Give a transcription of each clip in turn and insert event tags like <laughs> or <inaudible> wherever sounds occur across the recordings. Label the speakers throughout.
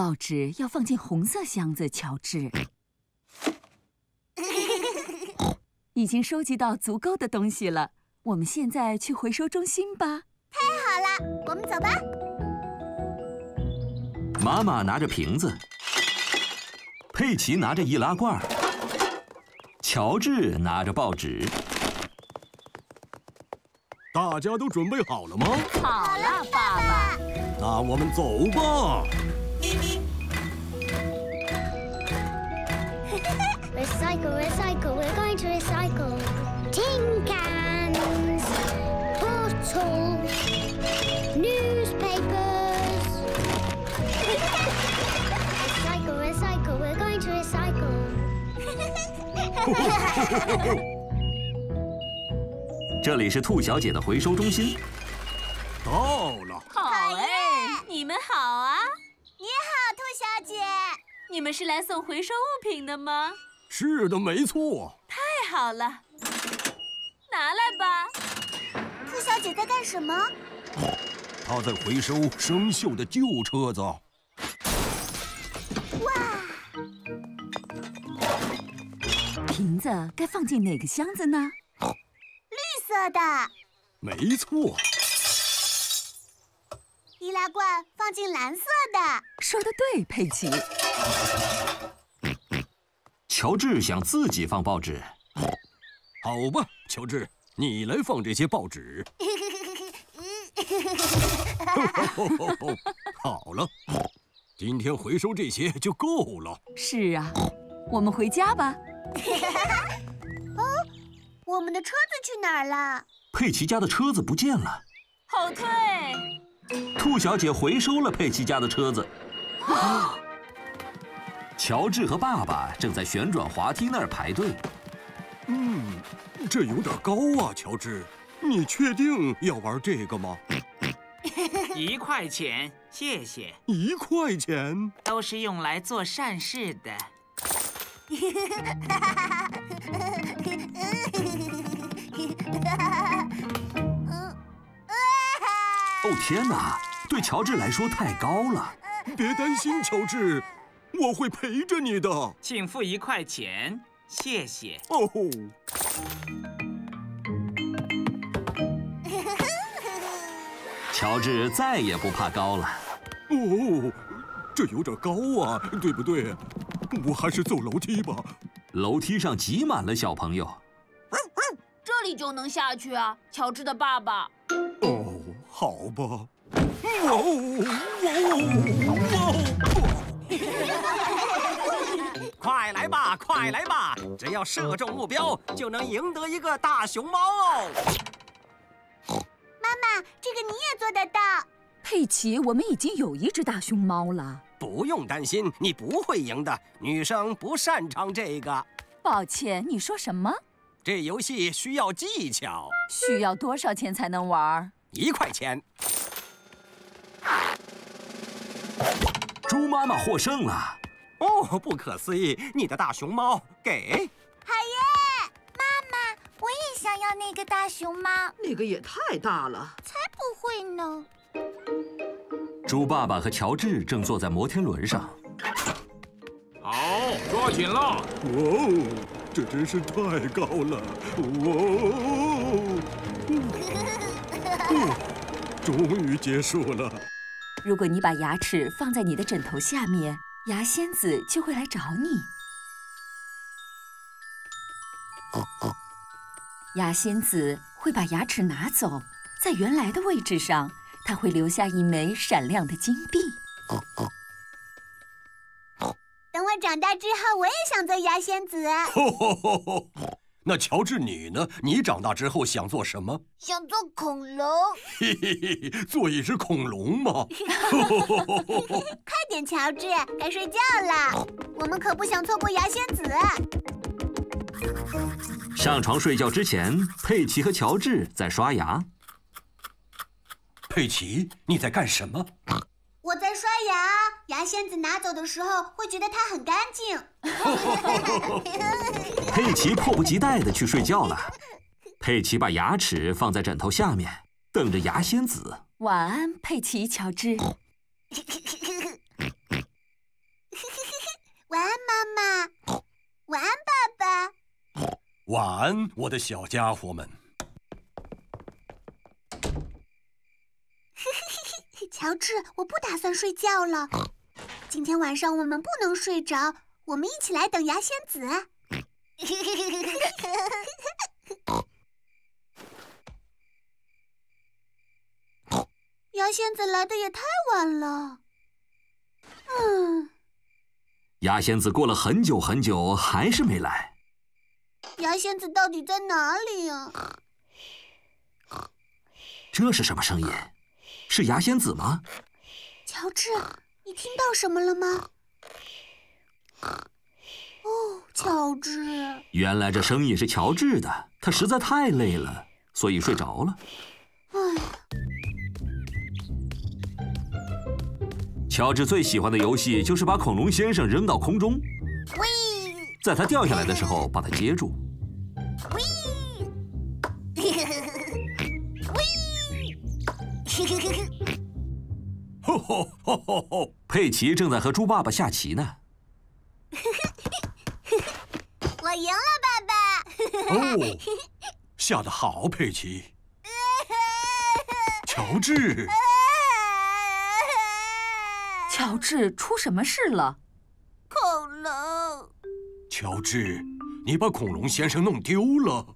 Speaker 1: 报纸要放进红色箱子，乔治。已经收集到足够的东西了，我们现在去回收中心吧。
Speaker 2: 太好了，我们走吧。
Speaker 3: 妈妈拿着瓶子，佩奇拿着易拉罐，乔治拿着报纸。
Speaker 4: 大家都准备好了吗？
Speaker 1: 好了，爸爸。
Speaker 4: 那我们走吧。
Speaker 2: Recycle, recycle, we're going to recycle. Tin cans, bottles, newspapers. recycle, recycle, we're going to recycle.
Speaker 3: 这里是兔小姐的回收中心。
Speaker 4: 到了。
Speaker 5: 好哎，你们好啊！
Speaker 2: 你好，兔小姐。
Speaker 5: 你们是来送回收物品的吗？
Speaker 4: 是的，没错。
Speaker 5: 太好了，拿来吧。
Speaker 2: 兔小姐在干什么？
Speaker 4: 她在回收生锈的旧车子。
Speaker 2: 哇！
Speaker 1: 瓶子该放进哪个箱子呢？
Speaker 2: 绿色的。
Speaker 4: 没错。
Speaker 2: 易拉罐放进蓝色的。
Speaker 1: 说的对，佩奇。
Speaker 3: 乔治想自己放报纸。
Speaker 4: 好吧，乔治，你来放这些报纸。<laughs> 好了，今天回收这些就够了。
Speaker 1: 是啊，我们回家吧。<laughs>
Speaker 2: 哦，我们的车子去哪儿了？
Speaker 3: 佩奇家的车子不见了。
Speaker 5: 后退。
Speaker 3: 兔小姐回收了佩奇家的车子。<laughs> 乔治和爸爸正在旋转滑梯那儿排队。
Speaker 4: 嗯，这有点高啊，乔治。你确定要玩这个吗？
Speaker 6: 一块钱，谢谢。
Speaker 4: 一块钱
Speaker 6: 都是用来做善事的。<laughs>
Speaker 3: 哦天哪，对乔治来说太高了。
Speaker 4: 别担心，乔治，我会陪着你的。
Speaker 6: 请付一块钱，谢谢。
Speaker 4: 哦吼。<laughs>
Speaker 3: 乔治再也不怕高了。
Speaker 4: 哦，这有点高啊，对不对？我还是走楼梯吧。
Speaker 3: 楼梯上挤满了小朋友。
Speaker 5: 这里就能下去啊，乔治的爸爸。
Speaker 4: 哦，好吧。哇哦哇
Speaker 7: 哦！<laughs> 快来吧，快来吧！只要射中目标，就能赢得一个大熊猫哦。
Speaker 2: 妈妈，这个你也做得到。
Speaker 1: 佩奇，我们已经有一只大熊猫了。
Speaker 7: 不用担心，你不会赢的。女生不擅长这个。
Speaker 1: 抱歉，你说什么？
Speaker 7: 这游戏需要技巧。
Speaker 1: 需要多少钱才能玩？
Speaker 7: 一块钱。
Speaker 3: 猪妈妈获胜了。
Speaker 7: 哦，不可思议！你的大熊猫给。
Speaker 2: 好耶！妈妈，我也想要那个大熊猫。
Speaker 8: 那个也太大了。
Speaker 2: 才不会呢。
Speaker 3: 猪爸爸和乔治正坐在摩天轮上。
Speaker 9: 好，抓紧了！
Speaker 4: 哇，这真是太高了！哇，<laughs> 终于结束了。
Speaker 1: 如果你把牙齿放在你的枕头下面，牙仙子就会来找你。牙仙子会把牙齿拿走，在原来的位置上，它会留下一枚闪亮的金币。
Speaker 2: 等我长大之后，我也想做牙仙子。<laughs>
Speaker 4: 那乔治你呢？你长大之后想做什么？
Speaker 2: 想做恐龙。
Speaker 4: 嘿嘿嘿，做一只恐龙吗？<laughs>
Speaker 2: 快点，乔治，该睡觉了。我们可不想错过牙仙子。
Speaker 3: 上床睡觉之前，佩奇和乔治在刷牙。
Speaker 4: 佩奇，你在干什么？
Speaker 2: 我在刷牙。牙仙子拿走的时候会觉得它很干净。<laughs>
Speaker 3: 佩奇迫不及待的去睡觉了。佩奇把牙齿放在枕头下面，瞪着牙仙子。
Speaker 1: 晚安，佩奇，乔治。
Speaker 4: 晚安妈妈。晚安爸爸。晚安，我的小家伙们。<laughs>
Speaker 2: 乔治，我不打算睡觉了。今天晚上我们不能睡着，我们一起来等牙仙子。牙仙子来的也太晚了。嗯，
Speaker 3: 牙仙子过了很久很久还是没来。
Speaker 2: 牙仙子到底在哪里呀？
Speaker 3: 这是什么声音？是牙仙子吗？
Speaker 2: 乔治，你听到什么了吗？哦，乔治。
Speaker 3: 原来这声音是乔治的，他实在太累了，所以睡着了。
Speaker 2: 哎。
Speaker 3: 乔治最喜欢的游戏就是把恐龙先生扔到空中，在他掉下来的时候把他接住。<laughs> <laughs> 吼吼吼吼吼！佩奇正在和猪爸爸下棋呢。<laughs>
Speaker 2: 我赢了，爸爸。
Speaker 4: 哦，下得好，佩奇。<laughs> 乔治。<laughs>
Speaker 1: 乔治，出什么事了？
Speaker 2: 恐龙。
Speaker 4: 乔治，你把恐龙先生弄丢了。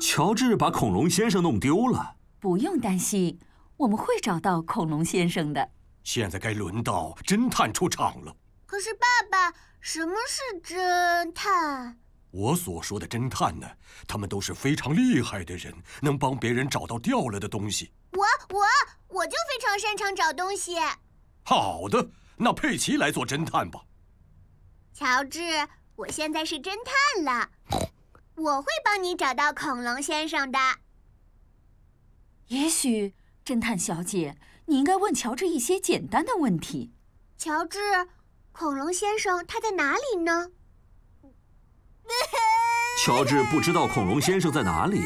Speaker 3: 乔治把恐龙先生弄丢了。
Speaker 1: 不用担心，我们会找到恐龙先生的。
Speaker 4: 现在该轮到侦探出场了。
Speaker 2: 可是，爸爸，什么是侦探？
Speaker 4: 我所说的侦探呢，他们都是非常厉害的人，能帮别人找到掉了的东西。
Speaker 2: 我我我就非常擅长找东西。
Speaker 4: 好的，那佩奇来做侦探吧。
Speaker 2: 乔治，我现在是侦探了，我会帮你找到恐龙先生的。
Speaker 1: 也许，侦探小姐，你应该问乔治一些简单的问题。
Speaker 2: 乔治，恐龙先生他在哪里呢？<laughs>
Speaker 3: 乔治不知道恐龙先生在哪里。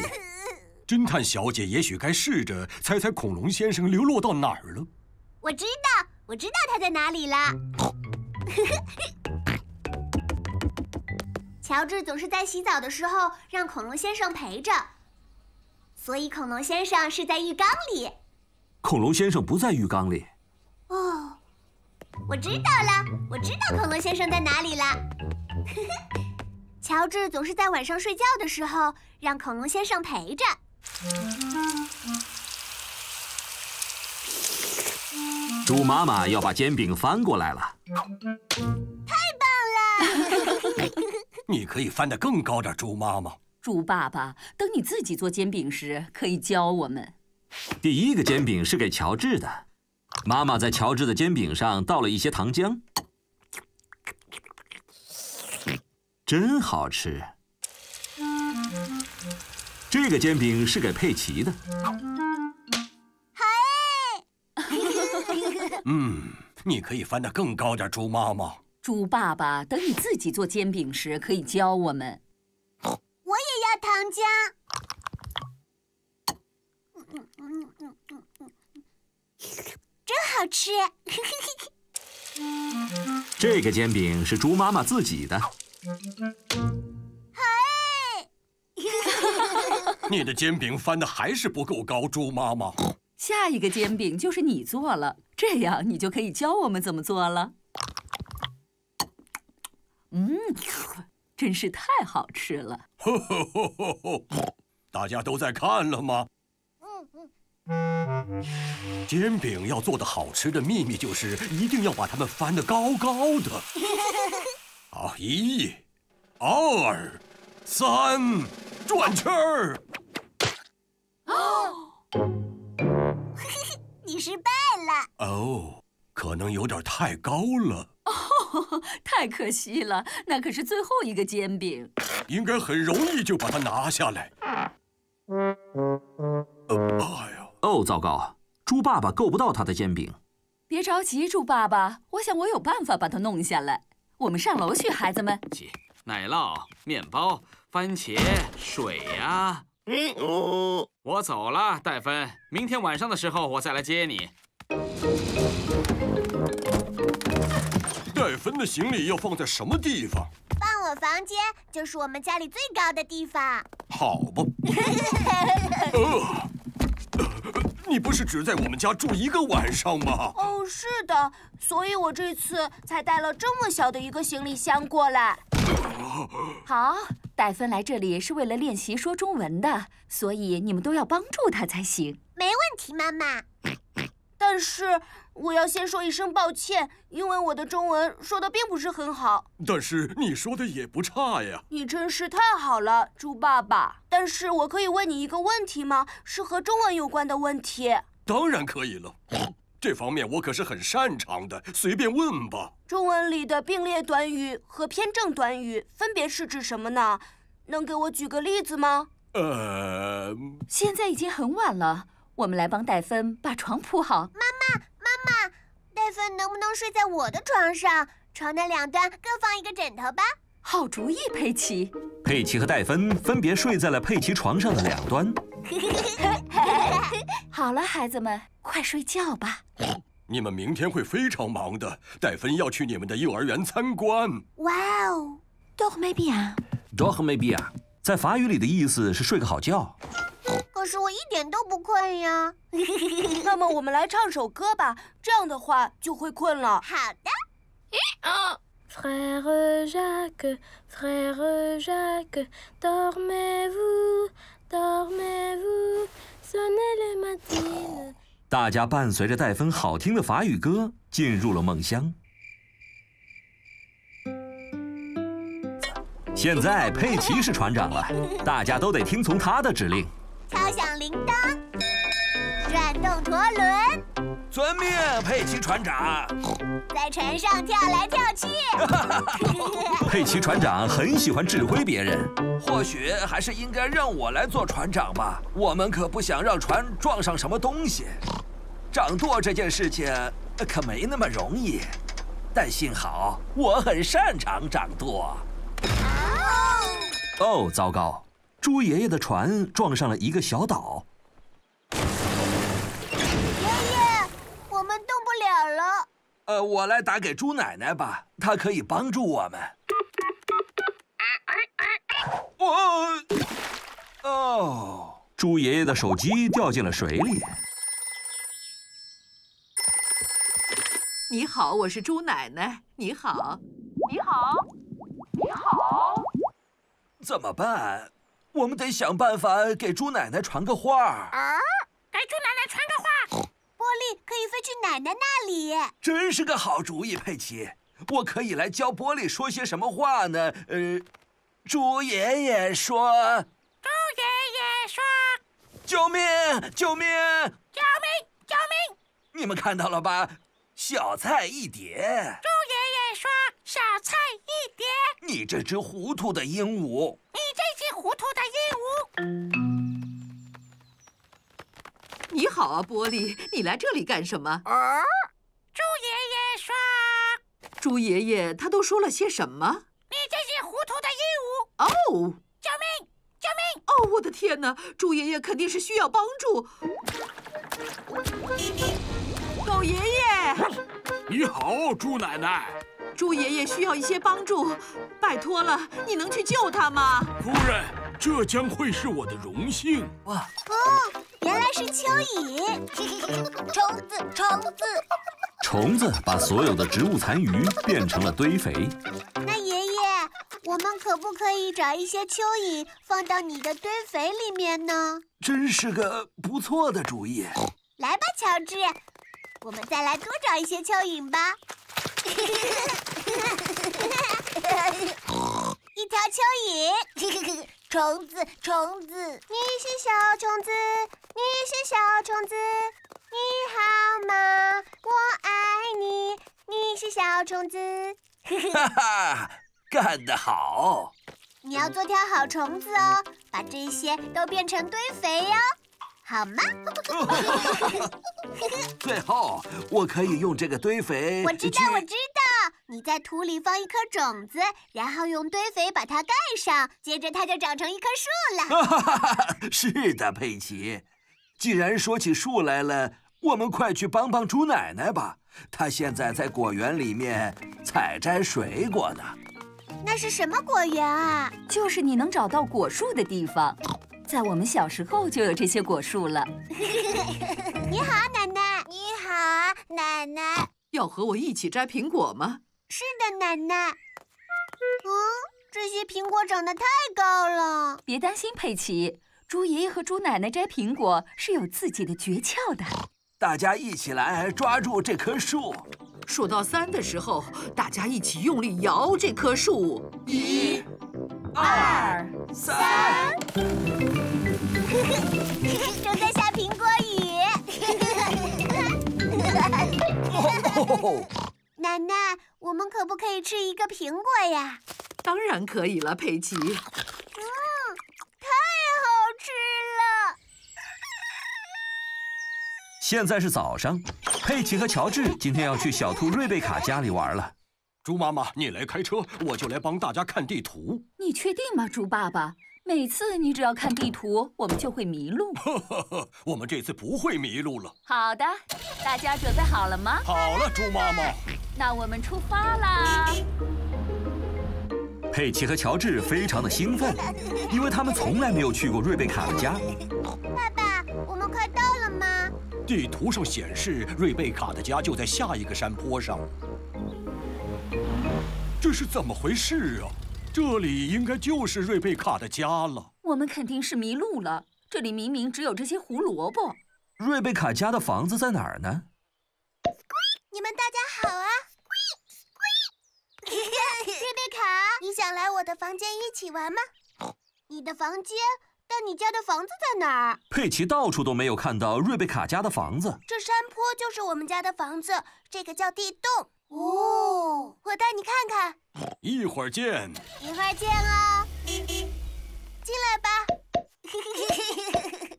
Speaker 4: 侦探小姐也许该试着猜猜恐龙先生流落到哪儿了。
Speaker 2: 我知道。我知道他在哪里了。<laughs> 乔治总是在洗澡的时候让恐龙先生陪着，所以恐龙先生是在浴缸里。
Speaker 3: 恐龙先生不在浴缸里。
Speaker 2: 哦，我知道了，我知道恐龙先生在哪里了。<laughs> 乔治总是在晚上睡觉的时候让恐龙先生陪着。
Speaker 3: 猪妈妈要把煎饼翻过来了，
Speaker 2: 太棒了！<laughs>
Speaker 4: 你可以翻得更高点，猪妈妈。
Speaker 1: 猪爸爸，等你自己做煎饼时，可以教我们。
Speaker 3: 第一个煎饼是给乔治的，妈妈在乔治的煎饼上倒了一些糖浆，真好吃。这个煎饼是给佩奇的。<laughs>
Speaker 4: 嗯，你可以翻得更高点，猪妈妈。
Speaker 1: 猪爸爸，等你自己做煎饼时，可以教我们。
Speaker 2: 我也要糖浆。真好吃。<laughs>
Speaker 3: 这个煎饼是猪妈妈自己的。
Speaker 2: 嗨！<laughs>
Speaker 4: 你的煎饼翻的还是不够高，猪妈妈。
Speaker 1: 下一个煎饼就是你做了，这样你就可以教我们怎么做了。嗯，真是太好吃了。<laughs>
Speaker 4: 大家都在看了吗？煎饼要做的好吃的秘密就是一定要把它们翻得高高的。<laughs> 好，一、二、三，转圈儿。<laughs>
Speaker 2: 失败了
Speaker 4: 哦，可能有点太高了。
Speaker 1: 哦，<laughs> 太可惜了，那可是最后一个煎饼。
Speaker 4: 应该很容易就把它拿下来。
Speaker 3: 哦，糟糕，猪爸爸够不到他的煎饼。
Speaker 1: 别着急，猪爸爸，我想我有办法把它弄下来。我们上楼去，孩子们。
Speaker 6: 奶酪、面包、番茄、水呀。嗯哦，我走了，戴芬。明天晚上的时候我再来接你。
Speaker 4: 戴芬的行李要放在什么地方？
Speaker 2: 放我。房间就是我们家里最高的地方。
Speaker 4: 好吧。<laughs> 呃，你不是只在我们家住一个晚上吗？
Speaker 5: 哦，是的，所以我这次才带了这么小的一个行李箱过来。
Speaker 1: 好，戴芬来这里是为了练习说中文的，所以你们都要帮助他才行。
Speaker 2: 没问题，妈妈。
Speaker 5: 但是我要先说一声抱歉，因为我的中文说的并不是很好。
Speaker 4: 但是你说的也不差呀。
Speaker 5: 你真是太好了，猪爸爸。但是我可以问你一个问题吗？是和中文有关的问题。
Speaker 4: 当然可以了，这方面我可是很擅长的，随便问吧。
Speaker 5: 中文里的并列短语和偏正短语分别是指什么呢？能给我举个例子吗？
Speaker 4: 呃，
Speaker 1: 现在已经很晚了。我们来帮戴芬把床铺好。妈
Speaker 2: 妈，妈妈，戴芬能不能睡在我的床上？床的两端各放一个枕头吧。
Speaker 1: 好主意，佩奇。
Speaker 3: 佩奇和戴芬分别睡在了佩奇床上的两端。<laughs>
Speaker 1: 好了，孩子们，快睡觉吧。
Speaker 4: 你们明天会非常忙的。戴芬要去你们的幼儿园参观。
Speaker 2: 哇哦
Speaker 1: ，dormez bien，dormez
Speaker 3: bien，在法语里的意思是睡个好觉。
Speaker 2: 可是我一点都不困呀。<laughs>
Speaker 5: 那么我们来唱首歌吧这样的话就会困了。
Speaker 2: 好的。
Speaker 3: 大家伴随着带分好听的法语歌进入了梦乡。现在佩奇是船长了，大家都得听从他的指令。
Speaker 2: 敲响铃铛，转动陀轮，
Speaker 10: 遵命，佩奇船长。
Speaker 2: 在船上跳来跳去。
Speaker 3: 佩奇船长很喜欢指挥别人，
Speaker 10: 或许还是应该让我来做船长吧。我们可不想让船撞上什么东西。掌舵这件事情可没那么容易，但幸好我很擅长掌舵。
Speaker 3: 哦，糟糕！猪爷爷的船撞上了一个小岛。
Speaker 2: 爷爷，我们动不了了。
Speaker 10: 呃，我来打给猪奶奶吧，她可以帮助我们。
Speaker 3: 我，哦，猪爷爷的手机掉进了水里。
Speaker 8: 你好，我是猪奶奶。你好，
Speaker 5: 你好，你好。
Speaker 10: 怎么办？我们得想办法给猪奶奶传个话
Speaker 2: 啊！给猪奶奶传个话，玻璃可以飞去奶奶那里。
Speaker 10: 真是个好主意，佩奇。我可以来教玻璃说些什么话呢？呃，猪爷爷说。
Speaker 2: 猪爷爷说。
Speaker 10: 救命！救命！
Speaker 2: 救命！救命！
Speaker 10: 你们看到了吧？小菜一碟。
Speaker 2: 猪爷爷说：“小菜一碟。”
Speaker 10: 你这只糊涂的鹦鹉！
Speaker 2: 你这只糊涂的鹦
Speaker 8: 鹉！你好啊，玻璃，你来这里干什么？
Speaker 2: 啊，猪爷爷说。
Speaker 8: 猪爷爷他都说了些什么？
Speaker 2: 你这只糊涂的鹦鹉！
Speaker 8: 哦！
Speaker 2: 救命！救命！
Speaker 8: 哦，我的天哪！猪爷爷肯定是需要帮助。狗爷爷，
Speaker 9: 你好，猪奶奶。
Speaker 8: 猪爷爷需要一些帮助，拜托了，你能去救他吗？
Speaker 9: 夫人，这将会是我的荣幸。哇！
Speaker 2: 哦，原来是蚯蚓。<laughs> 虫子，虫子。
Speaker 3: 虫子把所有的植物残余变成了堆肥。
Speaker 2: 那爷爷，我们可不可以找一些蚯蚓放到你的堆肥里面呢？
Speaker 10: 真是个不错的主意。
Speaker 2: 来吧，乔治，我们再来多找一些蚯蚓吧。<laughs> 一条蚯蚓，虫子，虫子，你是小虫子，你是小虫子，你好吗？我爱你，你是小虫子。
Speaker 10: 哈哈，干得好！
Speaker 2: 你要做条好虫子哦，把这些都变成堆肥哟。好吗？<laughs>
Speaker 10: 最后，我可以用这个堆肥。
Speaker 2: 我知道，我知道。你在土里放一颗种子，然后用堆肥把它盖上，接着它就长成一棵树
Speaker 10: 了。<laughs> 是的，佩奇。既然说起树来了，我们快去帮帮猪奶奶吧。她现在在果园里面采摘水果呢。
Speaker 2: 那是什么果园啊？
Speaker 1: 就是你能找到果树的地方。在我们小时候就有这些果树了。<laughs>
Speaker 2: 你好，奶奶。你好啊，奶奶。
Speaker 8: 要和我一起摘苹果吗？
Speaker 2: 是的，奶奶。嗯，这些苹果长得太高了。
Speaker 1: 别担心，佩奇。猪爷爷和猪奶奶摘苹果是有自己的诀窍的。
Speaker 10: 大家一起来抓住这棵树。
Speaker 8: 数到三的时候，大家一起用力摇这棵树。
Speaker 10: 一、二、三。
Speaker 2: 正在下苹果雨。奶奶，我们可不可以吃一个苹果呀？
Speaker 8: 当然可以了，佩奇。嗯，太
Speaker 2: 好吃了。
Speaker 3: 现在是早上，佩奇和乔治今天要去小兔瑞贝卡家里玩了。
Speaker 4: 猪妈妈，你来开车，我就来帮大家看地图。
Speaker 1: 你确定吗，猪爸爸？每次你只要看地图，我们就会迷路。<laughs>
Speaker 4: 我们这次不会迷路了。
Speaker 1: 好的，大家准备好了吗？
Speaker 4: 好了，猪妈妈。
Speaker 1: 那我们出发啦！
Speaker 3: 佩奇和乔治非常的兴奋，因为他们从来没有去过瑞贝卡的家。
Speaker 2: 爸爸，我们快到了吗？
Speaker 4: 地图上显示瑞贝卡的家就在下一个山坡上。这是怎么回事啊？这里应该就是瑞贝卡的家了。
Speaker 1: 我们肯定是迷路了。这里明明只有这些胡萝卜。
Speaker 3: 瑞贝卡家的房子在哪儿呢？
Speaker 2: 你们大家好啊！瑞贝卡，你想来我的房间一起玩吗？你的房间？但你家的房子在哪儿？
Speaker 3: 佩奇到处都没有看到瑞贝卡家的房子。
Speaker 2: 这山坡就是我们家的房子，这个叫地洞。哦，我带你看看。
Speaker 4: 一会儿见。
Speaker 2: 一会儿见哦。进来吧。<laughs>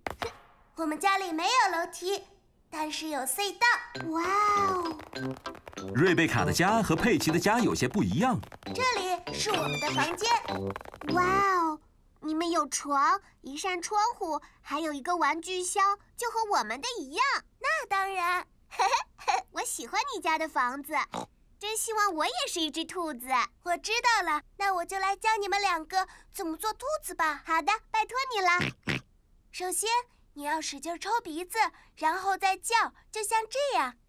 Speaker 2: 我们家里没有楼梯，但是有隧道。哇哦！
Speaker 3: 瑞贝卡的家和佩奇的家有些不一样。
Speaker 2: 这里是我们的房间。哇哦！你们有床、一扇窗户，还有一个玩具箱，就和我们的一样。那当然。<laughs> 我喜欢你家的房子，真希望我也是一只兔子。我知道了，那我就来教你们两个怎么做兔子吧。好的，拜托你了。<laughs> 首先，你要使劲抽鼻子，然后再叫，就像这样。<laughs>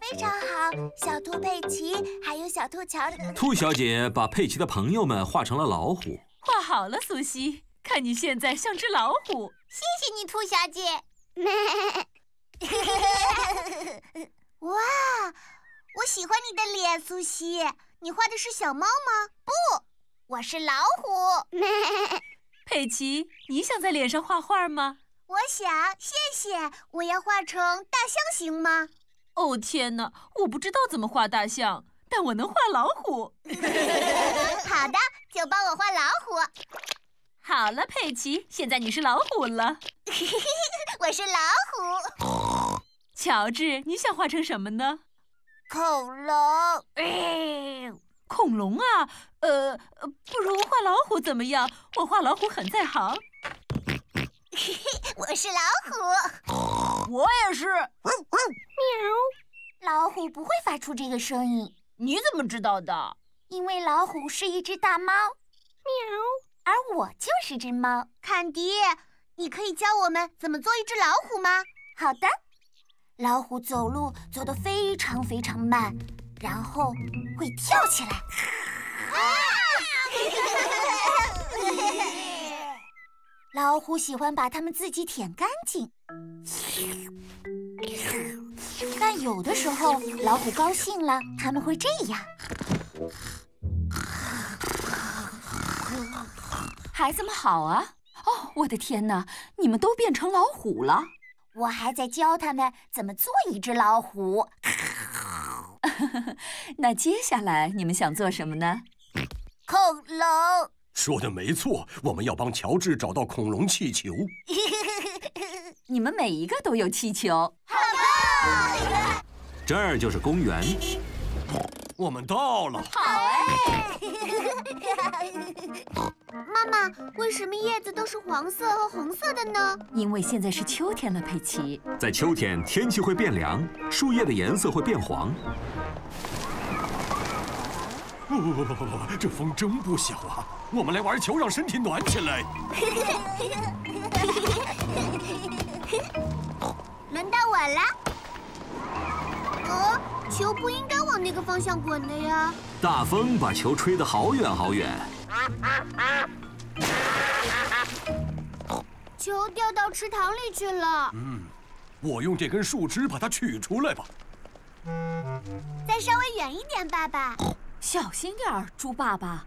Speaker 2: 非常好，小兔佩奇还有小兔乔。
Speaker 3: 兔小姐把佩奇的朋友们画成了老虎。
Speaker 1: 画好了，苏西。看你现在像只老虎，
Speaker 2: 谢谢你，兔小姐。<laughs> 哇，我喜欢你的脸，苏西。你画的是小猫吗？不，我是老虎。<laughs>
Speaker 1: 佩奇，你想在脸上画画吗？
Speaker 2: 我想，谢谢。我要画成大象，行吗？
Speaker 1: 哦天哪，我不知道怎么画大象，但我能画老虎。<laughs>
Speaker 2: 好的，就帮我画老虎。
Speaker 1: 好了，佩奇，现在你是老虎了。<laughs>
Speaker 2: 我是老虎。
Speaker 1: 乔治，你想画成什么呢？
Speaker 2: 恐龙。<laughs>
Speaker 1: 恐龙啊，呃，不如画老虎怎么样？我画老虎很在行。<laughs>
Speaker 2: 我是老
Speaker 5: 虎。我也是。
Speaker 2: 喵。老虎不会发出这个声音。
Speaker 5: 你怎么知道的？
Speaker 2: 因为老虎是一只大猫。喵。而我就是只猫，坎迪，你可以教我们怎么做一只老虎吗？好的，老虎走路走得非常非常慢，然后会跳起来。老虎喜欢把它们自己舔干净，但有的时候老虎高兴了，他们会这样。
Speaker 1: 孩子们好啊！哦，我的天哪，你们都变成老虎了！
Speaker 2: 我还在教他们怎么做一只老虎。<laughs>
Speaker 1: 那接下来你们想做什么呢？
Speaker 2: 恐龙。
Speaker 4: 说的没错，我们要帮乔治找到恐龙气球。<laughs>
Speaker 1: 你们每一个都有气球，
Speaker 2: 好棒！<laughs>
Speaker 3: 这儿就是公园。
Speaker 4: 我们到了。
Speaker 2: 好哎。妈妈，为什么叶子都是黄色和红色的呢？
Speaker 1: 因为现在是秋天了，佩奇。
Speaker 3: 在秋天，天气会变凉，树叶的颜色会变黄。
Speaker 4: 不不不不不不，这风真不小啊！我们来玩球，让身体暖起来。<laughs>
Speaker 2: 轮到我了。哦，球不应该往那个方向滚的呀。
Speaker 3: 大风把球吹得好远好远。
Speaker 2: 球掉到池塘里去了。
Speaker 4: 嗯，我用这根树枝把它取出来吧。
Speaker 2: 再稍微远一点，爸爸。
Speaker 1: 小心点儿，猪爸爸。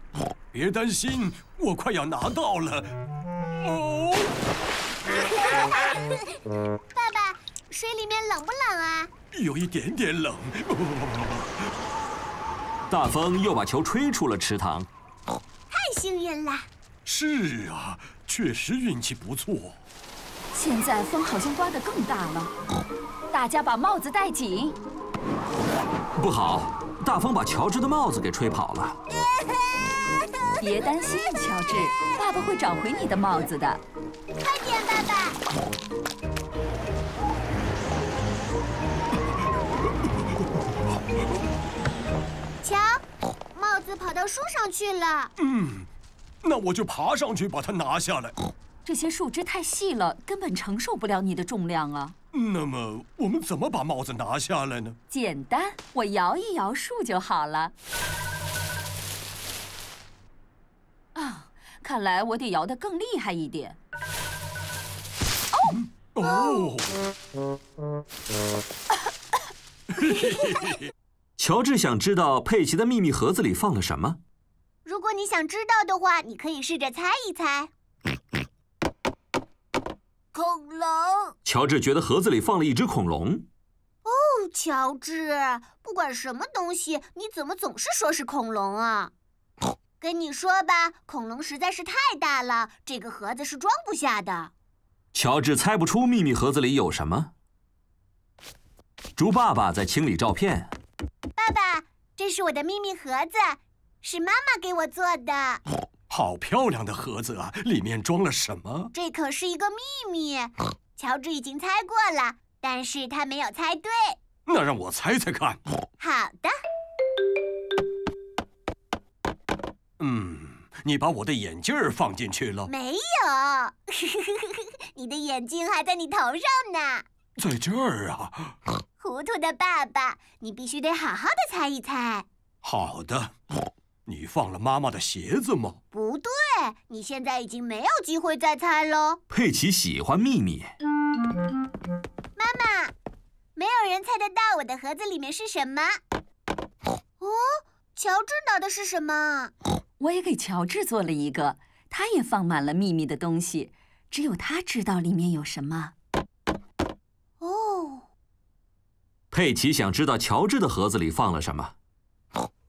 Speaker 4: 别担心，我快要拿到了。哦，<laughs>
Speaker 2: 爸爸，水里面冷不冷啊？
Speaker 4: 有一点点冷。
Speaker 3: 大风又把球吹出了池塘。
Speaker 2: 太幸运了。
Speaker 4: 是啊，确实运气不错。
Speaker 1: 现在风好像刮得更大了，大家把帽子戴紧。
Speaker 3: 不好，大风把乔治的帽子给吹跑了。<laughs>
Speaker 1: 别担心，乔治，爸爸会找回你的帽子的。
Speaker 2: 快点，爸爸！子跑到树上去了。
Speaker 4: 嗯，那我就爬上去把它拿下来。
Speaker 1: 这些树枝太细了，根本承受不了你的重量啊。
Speaker 4: 那么我们怎么把帽子拿下来呢？
Speaker 1: 简单，我摇一摇树就好了。啊，看来我得摇得更厉害一点。
Speaker 4: 哦！
Speaker 3: 哦！<laughs> 乔治想知道佩奇的秘密盒子里放了什么。
Speaker 2: 如果你想知道的话，你可以试着猜一猜。恐龙。
Speaker 3: 乔治觉得盒子里放了一只恐龙。
Speaker 2: 哦，乔治，不管什么东西，你怎么总是说是恐龙啊？跟你说吧，恐龙实在是太大了，这个盒子是装不下的。
Speaker 3: 乔治猜不出秘密盒子里有什么。猪爸爸在清理照片。
Speaker 2: 爸爸，这是我的秘密盒子，是妈妈给我做的。
Speaker 4: 好漂亮的盒子啊！里面装了什么？
Speaker 2: 这可是一个秘密。乔治已经猜过了，但是他没有猜对。
Speaker 4: 那让我猜猜看。
Speaker 2: 好的。
Speaker 4: 嗯，你把我的眼镜放进去了？
Speaker 2: 没有，<laughs> 你的眼镜还在你头上呢。
Speaker 4: 在这儿啊！<laughs>
Speaker 2: 糊涂的爸爸，你必须得好好的猜一猜。
Speaker 4: 好的。<sniffs> 你放了妈妈的鞋子吗？
Speaker 2: 不对，你现在已经没有机会再猜了。
Speaker 3: 佩奇喜欢秘密。
Speaker 2: 妈妈，没有人猜得到我的盒子里面是什么。哦，乔治拿的是什么？
Speaker 1: 我也给乔治做了一个，他也放满了秘密的东西，只有他知道里面有什么。
Speaker 2: 哦。
Speaker 3: 佩奇想知道乔治的盒子里放了什么。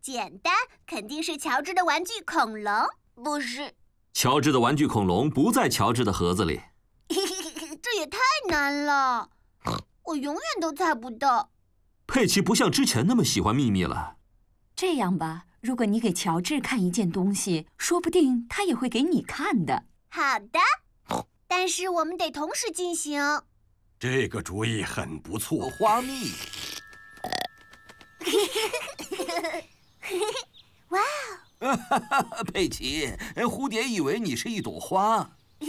Speaker 2: 简单，肯定是乔治的玩具恐龙，不是？
Speaker 3: 乔治的玩具恐龙不在乔治的盒子里。<laughs>
Speaker 2: 这也太难了，我永远都猜不到。
Speaker 3: 佩奇不像之前那么喜欢秘密了。
Speaker 1: 这样吧，如果你给乔治看一件东西，说不定他也会给你看的。
Speaker 2: 好的，但是我们得同时进行。
Speaker 4: 这个主意很不错，
Speaker 10: 花蜜。<laughs>
Speaker 2: 哇
Speaker 10: 哦！<laughs> 佩奇，蝴蝶以为你是一朵花。<laughs>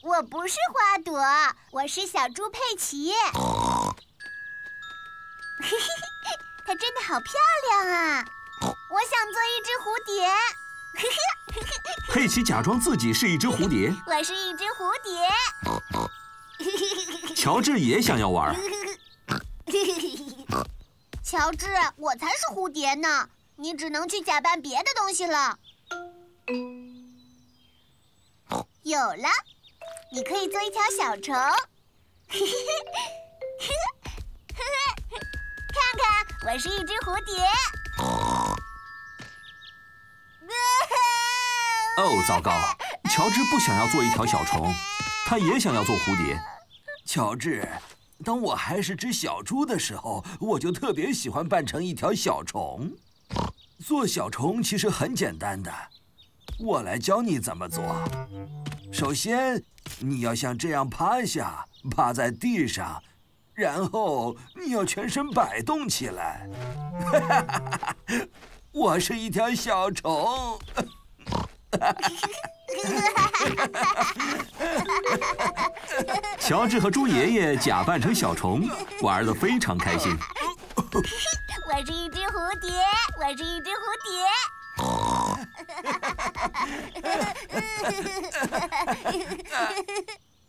Speaker 2: 我不是花朵，我是小猪佩奇。它真的好漂亮啊！我想做一只蝴蝶。
Speaker 3: 佩奇假装自己是一只蝴蝶。
Speaker 2: 我是一只蝴
Speaker 3: 蝶。<laughs> 乔治也想要玩。<laughs>
Speaker 2: 乔治，我才是蝴蝶呢，你只能去假扮别的东西了。有了，你可以做一条小虫。<laughs> 看看，我是一只蝴蝶。
Speaker 3: 哦，糟糕！乔治不想要做一条小虫，他也想要做蝴蝶。
Speaker 10: 乔治。当我还是只小猪的时候，我就特别喜欢扮成一条小虫。做小虫其实很简单的，我来教你怎么做。首先，你要像这样趴下，趴在地上，然后你要全身摆动起来。<laughs> 我是一条小虫。
Speaker 3: 乔治和猪爷爷假扮成小虫，玩得非常开心。
Speaker 2: 我是一只蝴蝶，我是一只蝴蝶。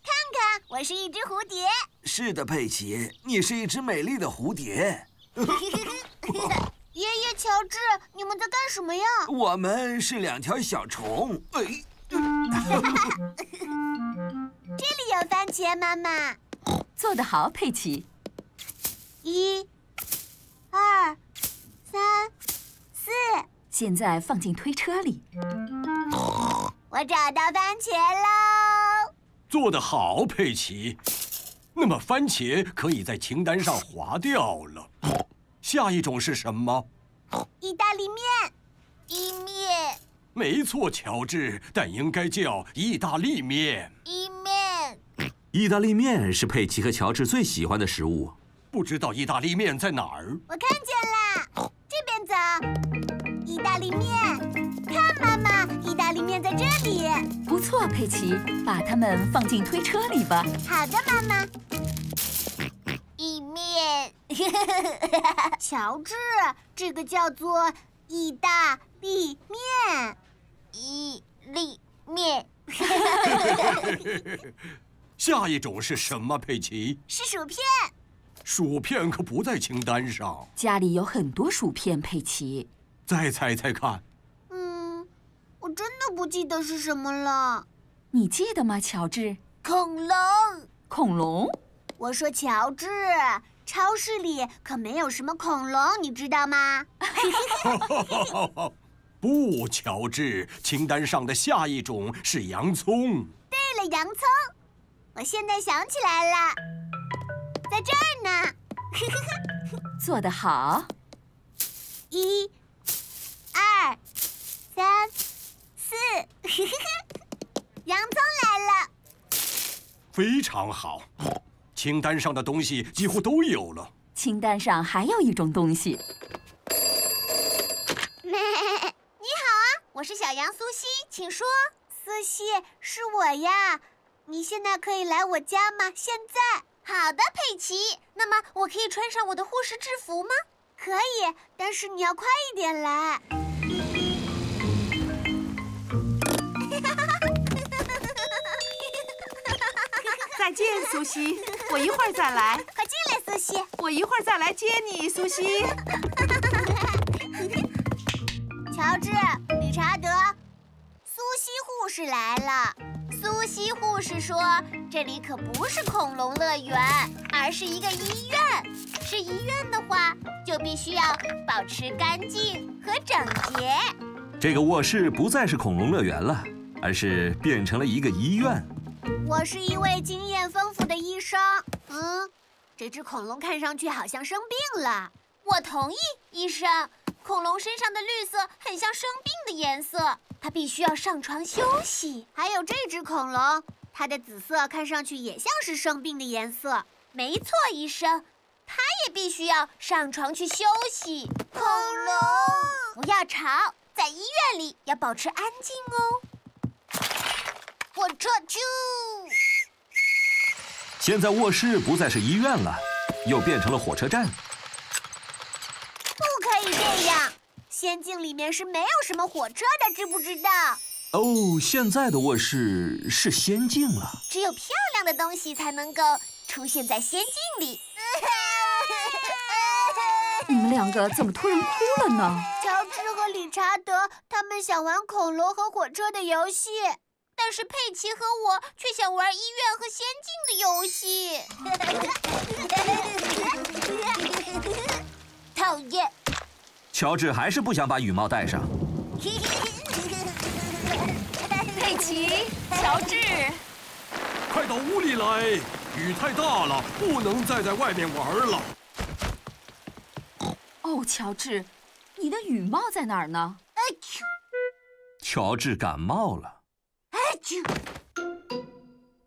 Speaker 2: 看看，我是一只蝴蝶。
Speaker 10: 是的，佩奇，你是一只美丽的蝴蝶。<laughs>
Speaker 2: 爷爷，乔治，你们在干什么呀？
Speaker 10: 我们是两条小虫。哎，<laughs> 这
Speaker 2: 里有番茄，妈妈。
Speaker 1: 做得好，佩奇。
Speaker 2: 一、二、三、四。
Speaker 1: 现在放进推车里。
Speaker 2: 我找到番茄喽！
Speaker 4: 做得好，佩奇。那么番茄可以在清单上划掉了。下一种是什么？
Speaker 2: 意大利面，意面。
Speaker 4: 没错，乔治，但应该叫意大利面。
Speaker 2: 意面。
Speaker 3: 意大利面是佩奇和乔治最喜欢的食物。
Speaker 4: 不知道意大利面在哪儿？
Speaker 2: 我看见了，这边走。意大利面，看，妈妈，意大利面在这里。
Speaker 1: 不错，佩奇，把它们放进推车里吧。
Speaker 2: 好的，妈妈。意面，<laughs> 乔治，这个叫做意大利面，意利面。<laughs>
Speaker 4: 下一种是什么，佩奇？
Speaker 2: 是薯片。
Speaker 4: 薯片可不在清单上。
Speaker 1: 家里有很多薯片，佩奇。
Speaker 4: 再猜猜看。
Speaker 2: 嗯，我真的不记得是什么了。
Speaker 1: 你记得吗，乔治？
Speaker 2: 恐龙。
Speaker 1: 恐龙。
Speaker 2: 我说，乔治，超市里可没有什么恐龙，你知道吗？<laughs>
Speaker 4: 不，乔治，清单上的下一种是洋葱。
Speaker 2: 对了，洋葱，我现在想起来了，在这儿呢。<laughs>
Speaker 1: 做得好。
Speaker 2: 一、二、三、四，<laughs> 洋葱来了。
Speaker 4: 非常好。清单上的东西几乎都有了。
Speaker 1: 清单上还有一种东西。<laughs>
Speaker 2: 你好啊，我是小羊苏西，请说。苏西，是我呀。你现在可以来我家吗？现在。好的，佩奇。那么我可以穿上我的护士制服吗？可以，但是你要快一点来。
Speaker 8: 再见，苏西。我一会儿再来。
Speaker 2: 快进来，苏西。
Speaker 8: 我一会儿再来接你，苏西。
Speaker 2: 乔治，理查德，苏西护士来了。苏西护士说：“这里可不是恐龙乐园，而是一个医院。是医院的话，就必须要保持干净和整洁。
Speaker 3: 这个卧室不再是恐龙乐园了，而是变成了一个医院。”
Speaker 2: 我是一位经验丰富的医生。嗯，这只恐龙看上去好像生病了。我同意，医生。恐龙身上的绿色很像生病的颜色，它必须要上床休息。还有这只恐龙，它的紫色看上去也像是生病的颜色。没错，医生，它也必须要上床去休息。恐龙，不要吵，在医院里要保持安静哦。火车啾！
Speaker 3: 现在卧室不再是医院了，又变成了火车站。
Speaker 2: 不可以这样，仙境里面是没有什么火车的，知不知道？
Speaker 3: 哦，现在的卧室是仙境了。
Speaker 2: 只有漂亮的东西才能够出现在仙境里。<laughs>
Speaker 1: 你们两个怎么突然哭了呢？
Speaker 2: 乔治和理查德他们想玩恐龙和火车的游戏。但是佩奇和我却想玩医院和仙境的游戏。讨厌！
Speaker 3: 乔治还是不想把雨帽戴上。
Speaker 1: 佩奇，乔治，
Speaker 4: 快到屋里来！雨太大了，不能再在外面玩了。
Speaker 1: 哦，乔治，你的雨帽在哪儿呢？
Speaker 3: 乔治感冒了。
Speaker 2: 哎啾！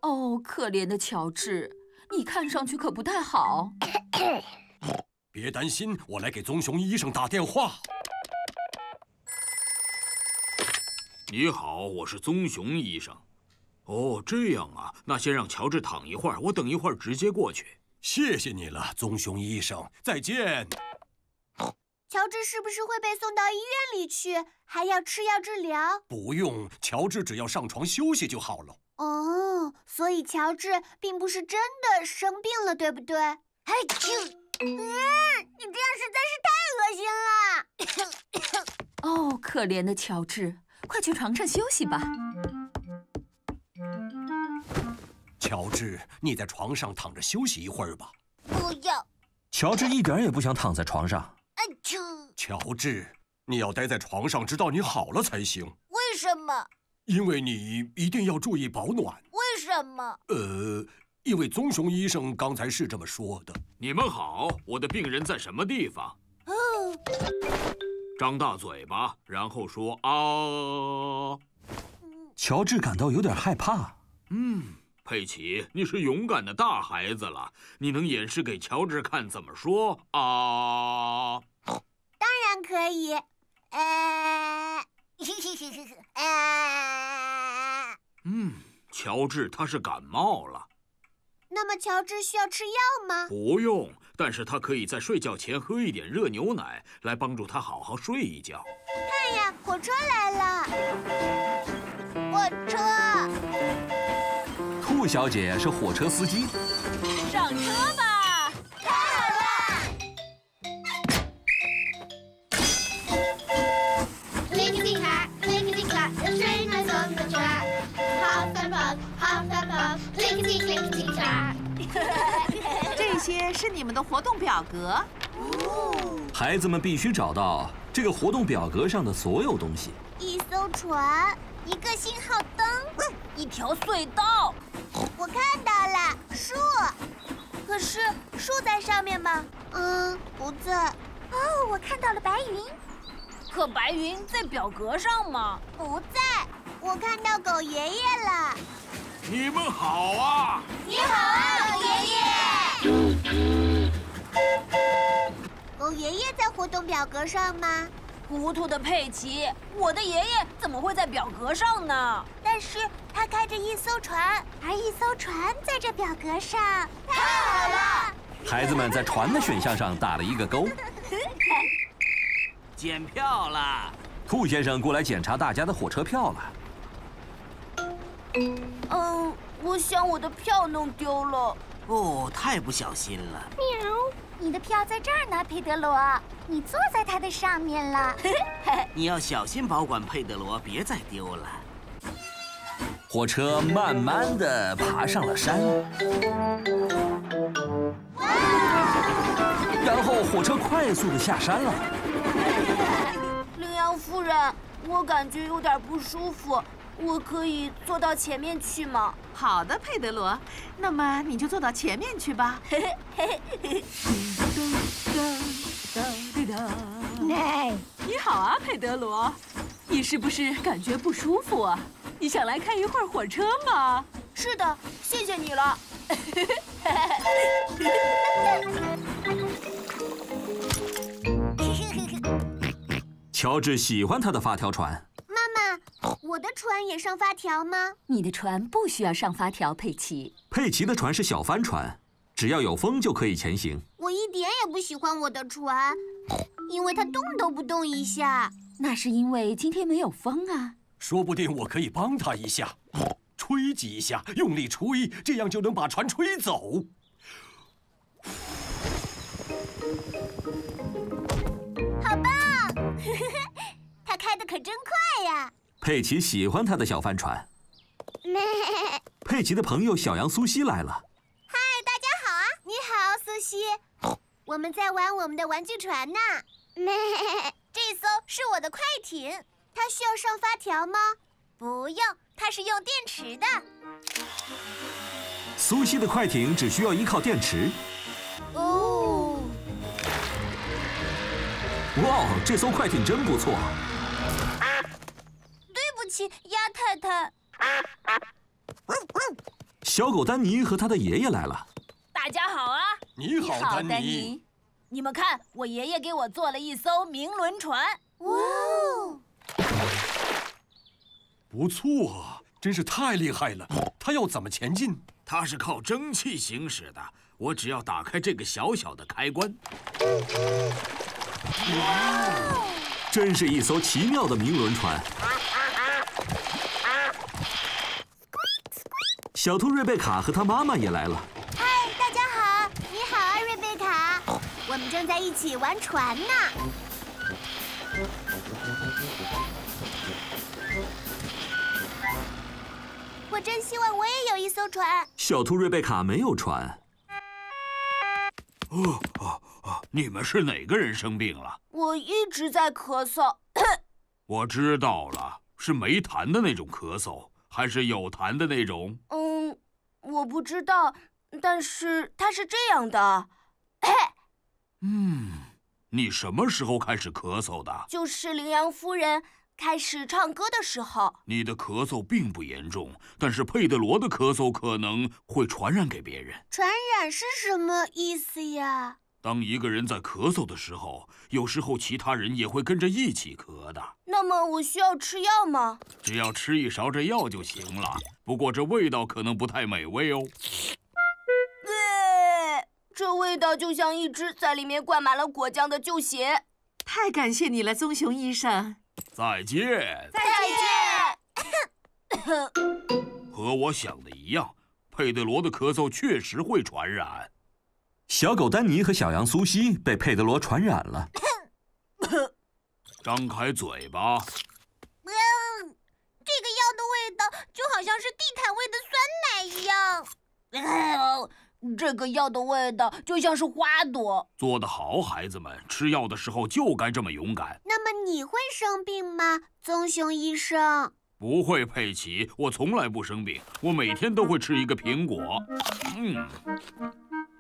Speaker 1: 哦，可怜的乔治，你看上去可不太好。<coughs>
Speaker 4: 别担心，我来给棕熊医生打电话。
Speaker 9: 你好，我是棕熊医生。哦，这样啊，那先让乔治躺一会儿，我等一会儿直接过去。
Speaker 4: 谢谢你了，棕熊医生，再见。
Speaker 2: 乔治是不是会被送到医院里去？还要吃药治疗？
Speaker 4: 不用，乔治只要上床休息就好了。
Speaker 2: 哦，所以乔治并不是真的生病了，对不对？哎啾！嗯，你这样实在是太恶心了。<coughs>
Speaker 1: 哦，可怜的乔治。快去床上休息吧，
Speaker 4: 乔治，你在床上躺着休息一会儿吧。
Speaker 2: 不要。
Speaker 3: 乔治一点也不想躺在床上。
Speaker 4: 乔治，你要待在床上，直到你好了才行。
Speaker 2: 为什么？
Speaker 4: 因为你一定要注意保暖。
Speaker 2: 为什么？
Speaker 4: 呃，因为棕熊医生刚才是这么说的。
Speaker 9: 你们好，我的病人在什么地方？哦。张大嘴巴，然后说啊。
Speaker 3: 乔治感到有点害怕。
Speaker 9: 嗯，佩奇，你是勇敢的大孩子了，你能演示给乔治看怎么说啊？
Speaker 2: 当然可以。呃，
Speaker 9: 嗯，乔治他是感冒了。
Speaker 2: 那么乔治需要吃药吗？
Speaker 9: 不用。但是他可以在睡觉前喝一点热牛奶，来帮助他好好睡一觉。
Speaker 2: 看呀，火车来了！火车。
Speaker 3: 兔小姐是火车司机。
Speaker 8: 上车吧！
Speaker 2: Clickety clickety clack.
Speaker 8: 些是你们的活动表格。
Speaker 3: 孩子们必须找到这个活动表格上的所有东西：
Speaker 2: 一艘船，一个信号灯，
Speaker 5: 一条隧道。
Speaker 2: 我看到了树，可是树在上面吗？嗯，不在。哦，我看到了白云，
Speaker 5: 可白云在表格上吗？
Speaker 2: 不在。我看到狗爷爷了。
Speaker 11: 你们好啊！
Speaker 2: 你好啊，狗爷。爷。狗爷爷。在活动表格上吗？
Speaker 5: 糊涂的佩奇，我的爷爷。怎么会在表格上呢？
Speaker 2: 但是他开着一艘船，而一艘船在这表格上，太好了！
Speaker 3: 孩子们在船的选项上打了一个勾。
Speaker 6: 检票了，
Speaker 3: 兔先生过来检查大家的火车票了。
Speaker 5: 嗯，我想我的票弄丢了。
Speaker 6: 哦，太不小心了！
Speaker 2: 喵，你的票在这儿呢，佩德罗，你坐在它的上面了。
Speaker 6: 你要小心保管佩德罗，别再丢了。
Speaker 3: 火车慢慢的爬上了山，然后火车快速的下山了。<laughs>
Speaker 5: 羚羊夫人，我感觉有点不舒服。我可以坐到前面去吗？
Speaker 8: 好的，佩德罗，那么你就坐到前面去吧。<laughs>
Speaker 2: 哎，
Speaker 8: 你好啊，佩德罗，你是不是感觉不舒服啊？你想来看一会儿火车吗？
Speaker 5: 是的，谢谢你了。
Speaker 3: 乔治喜欢他的发条船。
Speaker 2: 我的船也上发条吗？
Speaker 1: 你的船不需要上发条，佩奇。
Speaker 3: 佩奇的船是小帆船，只要有风就可以前行。
Speaker 2: 我一点也不喜欢我的船，因为它动都不动一下。
Speaker 1: 那是因为今天没有风啊。
Speaker 4: 说不定我可以帮他一下，吹几下，用力吹，这样就能把船吹走。
Speaker 3: 佩奇喜欢他的小帆船。<laughs> 佩奇的朋友小羊苏西来了。
Speaker 2: 嗨，大家好啊！你好，苏西。我们在玩我们的玩具船呢。<laughs> 这艘是我的快艇，它需要上发条吗？不用，它是用电池的。
Speaker 3: 苏西的快艇只需要依靠电池。哦。哇，这艘快艇真不错。
Speaker 5: 起，鸭太太。
Speaker 3: 小狗丹尼和他的爷爷来了。
Speaker 5: 大家好啊！
Speaker 4: 你好，丹尼。
Speaker 5: 你们看，我爷爷给我做了一艘明轮船。哇哦！
Speaker 4: 不错啊，真是太厉害了。它要怎么前进？
Speaker 9: 它是靠蒸汽行驶的。我只要打开这个小小的开关。
Speaker 3: 哇！真是一艘奇妙的明轮船。小兔瑞贝卡和他妈妈也来了。
Speaker 2: 嗨，大家好！你好啊，瑞贝卡。我们正在一起玩船呢。我真希望我也有一艘船。
Speaker 3: 小兔瑞贝卡没有船。
Speaker 9: 哦哦哦！你们是哪个人生病了？
Speaker 5: 我一直在咳嗽。
Speaker 9: 我知道了，是没痰的那种咳嗽。还是有痰的那种？
Speaker 5: 嗯，我不知道，但是它是这样的。<coughs>
Speaker 9: 嗯，你什么时候开始咳嗽的？
Speaker 5: 就是羚羊夫人开始唱歌的时候。
Speaker 9: 你的咳嗽并不严重，但是佩德罗的咳嗽可能会传染给别人。
Speaker 2: 传染是什么意思呀？
Speaker 9: 当一个人在咳嗽的时候，有时候其他人也会跟着一起咳的。
Speaker 5: 那么我需要吃药吗？
Speaker 9: 只要吃一勺这药就行了。不过这味道可能不太美味哦。
Speaker 5: 对，这味道就像一只在里面灌满了果酱的旧鞋。
Speaker 8: 太感谢你了，棕熊医生。
Speaker 9: 再见。
Speaker 5: 再
Speaker 9: 见。<laughs> 和我想的一样，佩德罗的咳嗽确实会传染。
Speaker 3: 小狗丹尼和小羊苏西被佩德罗传染了。<coughs>
Speaker 9: 张开嘴巴。
Speaker 2: 嗯，这个药的味道就好像是地毯味的酸奶一样。
Speaker 5: 哎 <coughs> 这个药的味道就像是花朵。
Speaker 9: 做得好，孩子们，吃药的时候就该这么勇敢。
Speaker 2: 那么你会生病吗，棕熊医生？
Speaker 9: 不会，佩奇，我从来不生病。我每天都会吃一个苹果。嗯。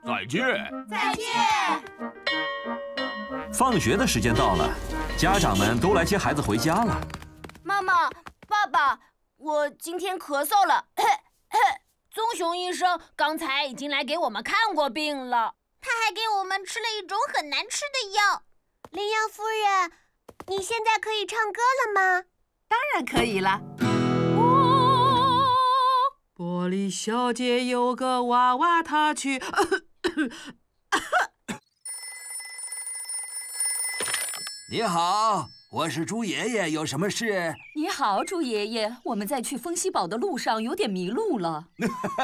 Speaker 9: 再见！
Speaker 5: 再见！
Speaker 3: 放学的时间到了，家长们都来接孩子回家了。
Speaker 5: 妈妈、爸爸，我今天咳嗽了。<clears throat> 棕熊医生刚才已经来给我们看过病了，
Speaker 2: 他还给我们吃了一种很难吃的药。羚羊夫人，你现在可以唱歌了吗？
Speaker 8: 当然可以了。哦玻璃小姐有个娃娃，她去。<coughs>
Speaker 10: 你好，我是猪爷爷，有什么事？
Speaker 1: 你好，猪爷爷，我们在去风息堡的路上有点迷路了。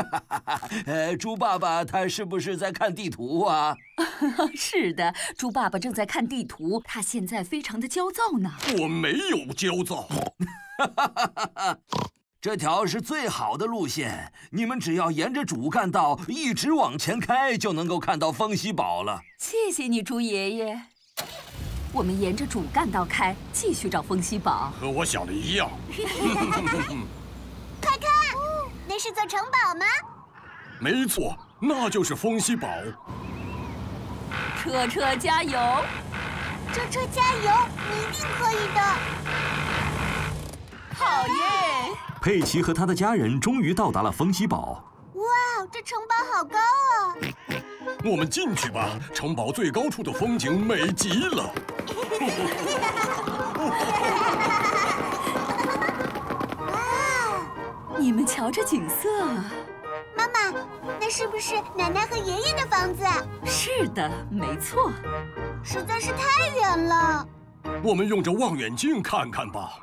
Speaker 1: <laughs>
Speaker 10: 呃，猪爸爸他是不是在看地图啊？<laughs>
Speaker 1: 是的，猪爸爸正在看地图，他现在非常的焦躁呢。
Speaker 4: 我没有焦躁。<laughs>
Speaker 10: 这条是最好的路线，你们只要沿着主干道一直往前开，就能够看到风息堡了。
Speaker 1: 谢谢你，猪爷爷。我们沿着主干道开，继续找风息堡。
Speaker 4: 和我想的一样。<laughs>
Speaker 2: 快看，那是座城堡吗？
Speaker 4: 没错，那就是风息堡。
Speaker 1: 车车加油！
Speaker 2: 车车加油！你一定可以的。
Speaker 1: 好耶！
Speaker 3: 佩奇和他的家人终于到达了风息堡。
Speaker 2: 哇，这城堡好高啊！
Speaker 4: 我们进去吧，城堡最高处的风景美极了。<laughs>
Speaker 1: 哇，你们瞧这景色！
Speaker 2: 妈妈，那是不是奶奶和爷爷的房子？
Speaker 1: 是的，没错。
Speaker 2: 实在是太远了。
Speaker 4: 我们用着望远镜看看吧。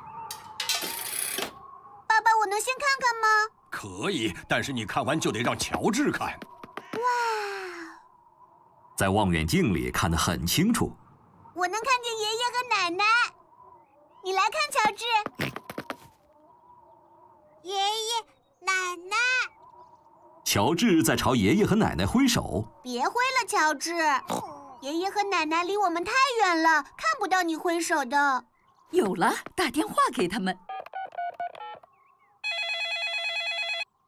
Speaker 2: 我能先看看吗？
Speaker 4: 可以，但是你看完就得让乔治看。哇，
Speaker 3: 在望远镜里看得很清楚。
Speaker 2: 我能看见爷爷和奶奶。你来看，乔治。爷爷，奶奶。
Speaker 3: 乔治在朝爷爷和奶奶挥手。
Speaker 2: 别挥了，乔治。爷爷和奶奶离我们太远了，看不到你挥手的。
Speaker 1: 有了，打电话给他们。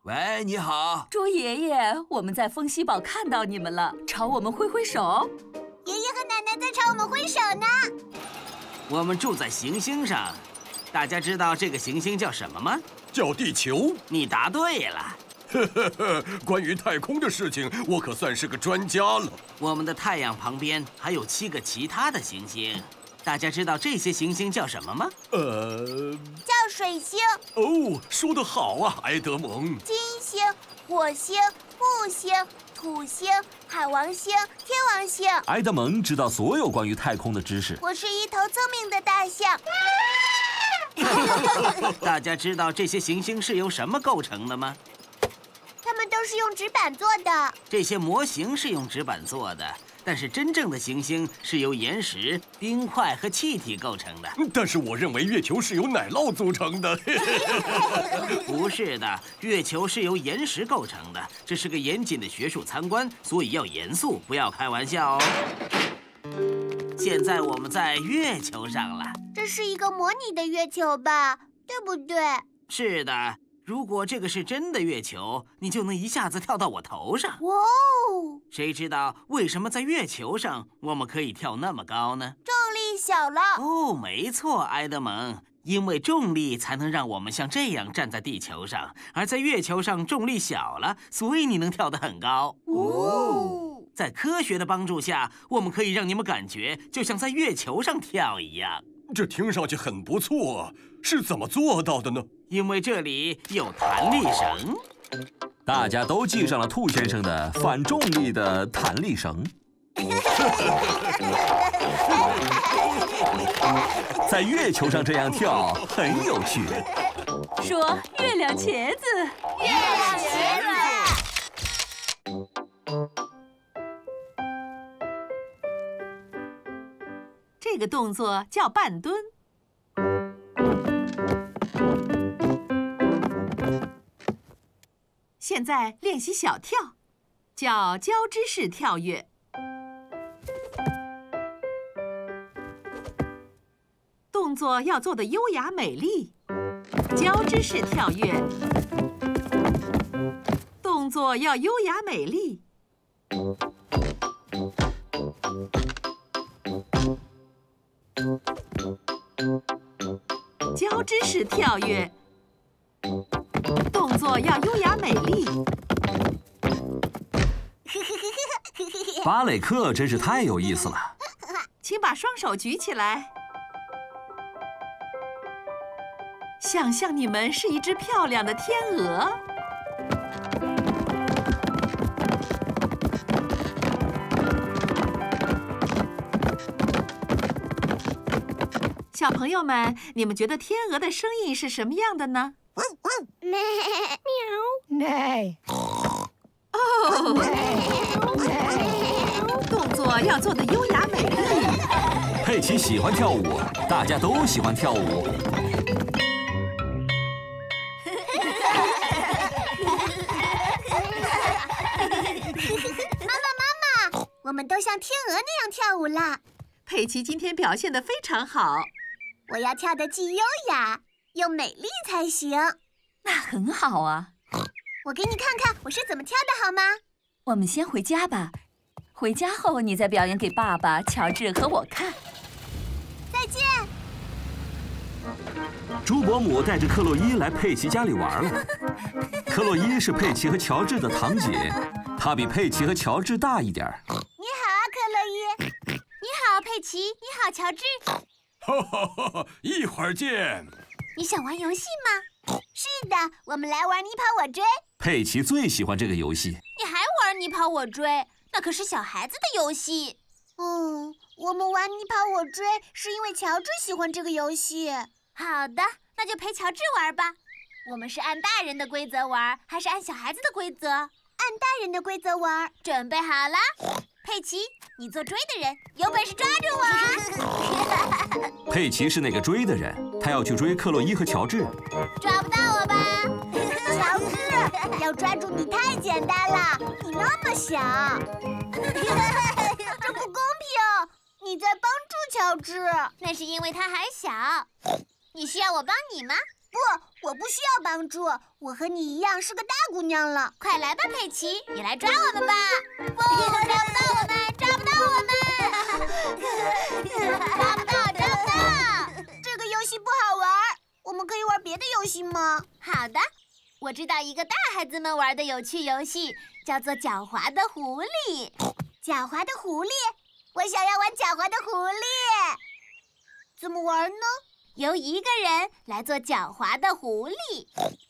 Speaker 10: 喂，你好，
Speaker 1: 猪爷爷，我们在风息堡看到你们了，朝我们挥挥手。
Speaker 2: 爷爷和奶奶在朝我们挥手呢。
Speaker 7: 我们住在行星上，
Speaker 6: 大家知道这个行星叫什么吗？
Speaker 4: 叫地球。
Speaker 6: 你答对了。
Speaker 4: 呵呵呵，关于太空的事情，我可算是个专家了。
Speaker 6: 我们的太阳旁边还有七个其他的行星，大家知道这些行星叫什么吗？
Speaker 4: 呃，
Speaker 2: 叫水星。
Speaker 4: 哦，说得好啊，埃德蒙。
Speaker 2: 金星、火星、木星、土星、海王星、天王星。
Speaker 3: 埃德蒙知道所有关于太空的知识。
Speaker 2: 我是一头聪明的大象。<laughs>
Speaker 6: 大家知道这些行星是由什么构成的吗？
Speaker 2: 它们都是用纸板做的。
Speaker 6: 这些模型是用纸板做的，但是真正的行星是由岩石、冰块和气体构成的。
Speaker 4: 但是我认为月球是由奶酪组成的。<laughs>
Speaker 6: 不是的，月球是由岩石构成的。这是个严谨的学术参观，所以要严肃，不要开玩笑哦。现在我们在月球上了。
Speaker 2: 这是一个模拟的月球吧？对不对？
Speaker 6: 是的。如果这个是真的月球，你就能一下子跳到我头上。
Speaker 2: 哇哦！
Speaker 6: 谁知道为什么在月球上我们可以跳那么高呢？
Speaker 2: 重力小了。
Speaker 6: 哦，没错，埃德蒙，因为重力才能让我们像这样站在地球上，而在月球上重力小了，所以你能跳得很高。
Speaker 2: 哦，
Speaker 6: 在科学的帮助下，我们可以让你们感觉就像在月球上跳一样。
Speaker 4: 这听上去很不错，是怎么做到的呢？
Speaker 6: 因为这里有弹力绳，
Speaker 3: 大家都系上了兔先生的反重力的弹力绳。<laughs> 在月球上这样跳很有趣。
Speaker 8: 说月亮茄子，
Speaker 2: 月亮茄子。
Speaker 8: 这个动作叫半蹲。现在练习小跳，叫交织式跳跃。动作要做的优雅美丽，交织式跳跃。动作要优雅美丽。交织式跳跃，作要优雅美丽。<laughs>
Speaker 3: 芭蕾课真是太有意思了，
Speaker 8: 请把双手举起来，想象你们是一只漂亮的天鹅。小朋友们，你们觉得天鹅的声音是什么样的呢？
Speaker 2: 喵。
Speaker 8: 喵。哦。动作要做的优雅美丽。
Speaker 3: 佩奇喜欢跳舞，大家都喜欢跳舞。
Speaker 2: 妈妈，妈妈，我们都像天鹅那样跳舞啦。
Speaker 8: 佩奇今天表现的非常好。
Speaker 2: 我要跳的既优雅又美丽才行。
Speaker 1: 那很好啊。
Speaker 2: 我给你看看我是怎么跳的，好吗？
Speaker 1: 我们先回家吧。回家后你再表演给爸爸、乔治和我看。
Speaker 2: 再见。
Speaker 3: 朱伯母带着克洛伊来佩奇家里玩了。克洛伊是佩奇和乔治的堂姐，她比佩奇和乔治大一点
Speaker 2: 你好啊，克洛伊。你好，佩奇。你好，乔治。
Speaker 4: 哈哈哈！一会儿见。
Speaker 2: 你想玩游戏吗？是的，我们来玩你跑我追。
Speaker 3: 佩奇最喜欢这个游戏。
Speaker 5: 你还玩你跑我追？那可是小孩子的游戏。
Speaker 2: 嗯，我们玩你跑我追是因为乔治喜欢这个游戏。
Speaker 5: 好的，那就陪乔治玩吧。我们是按大人的规则玩，还是按小孩子的规则？按
Speaker 2: 大人的规则玩。
Speaker 5: 准备好了，佩奇，你做追的人，有本事抓住
Speaker 3: 我！<laughs> <laughs> 佩奇是那个追的人，他要去追克洛伊和乔治。
Speaker 5: 抓不到我吧？<laughs>
Speaker 2: 乔治，要抓住你太简单了，你那么小。这不公平！你在帮助乔治，
Speaker 5: 那是因为他还小。你需要我帮你吗？
Speaker 2: 不我不需要帮助我和你一样是个大姑娘了。
Speaker 5: 快来吧佩奇你来抓我们吧。不抓不到我们抓不到我们。抓不到 <laughs> 抓不到。
Speaker 2: 这个游戏不好玩我们可以玩别的游戏吗？好的我知道一个大孩子们玩的有趣游戏叫做狡猾的狐狸 <laughs> 狡猾的狐狸？我想要玩狡猾的狐狸。怎么玩呢？由一个人来做狡猾的狐狸，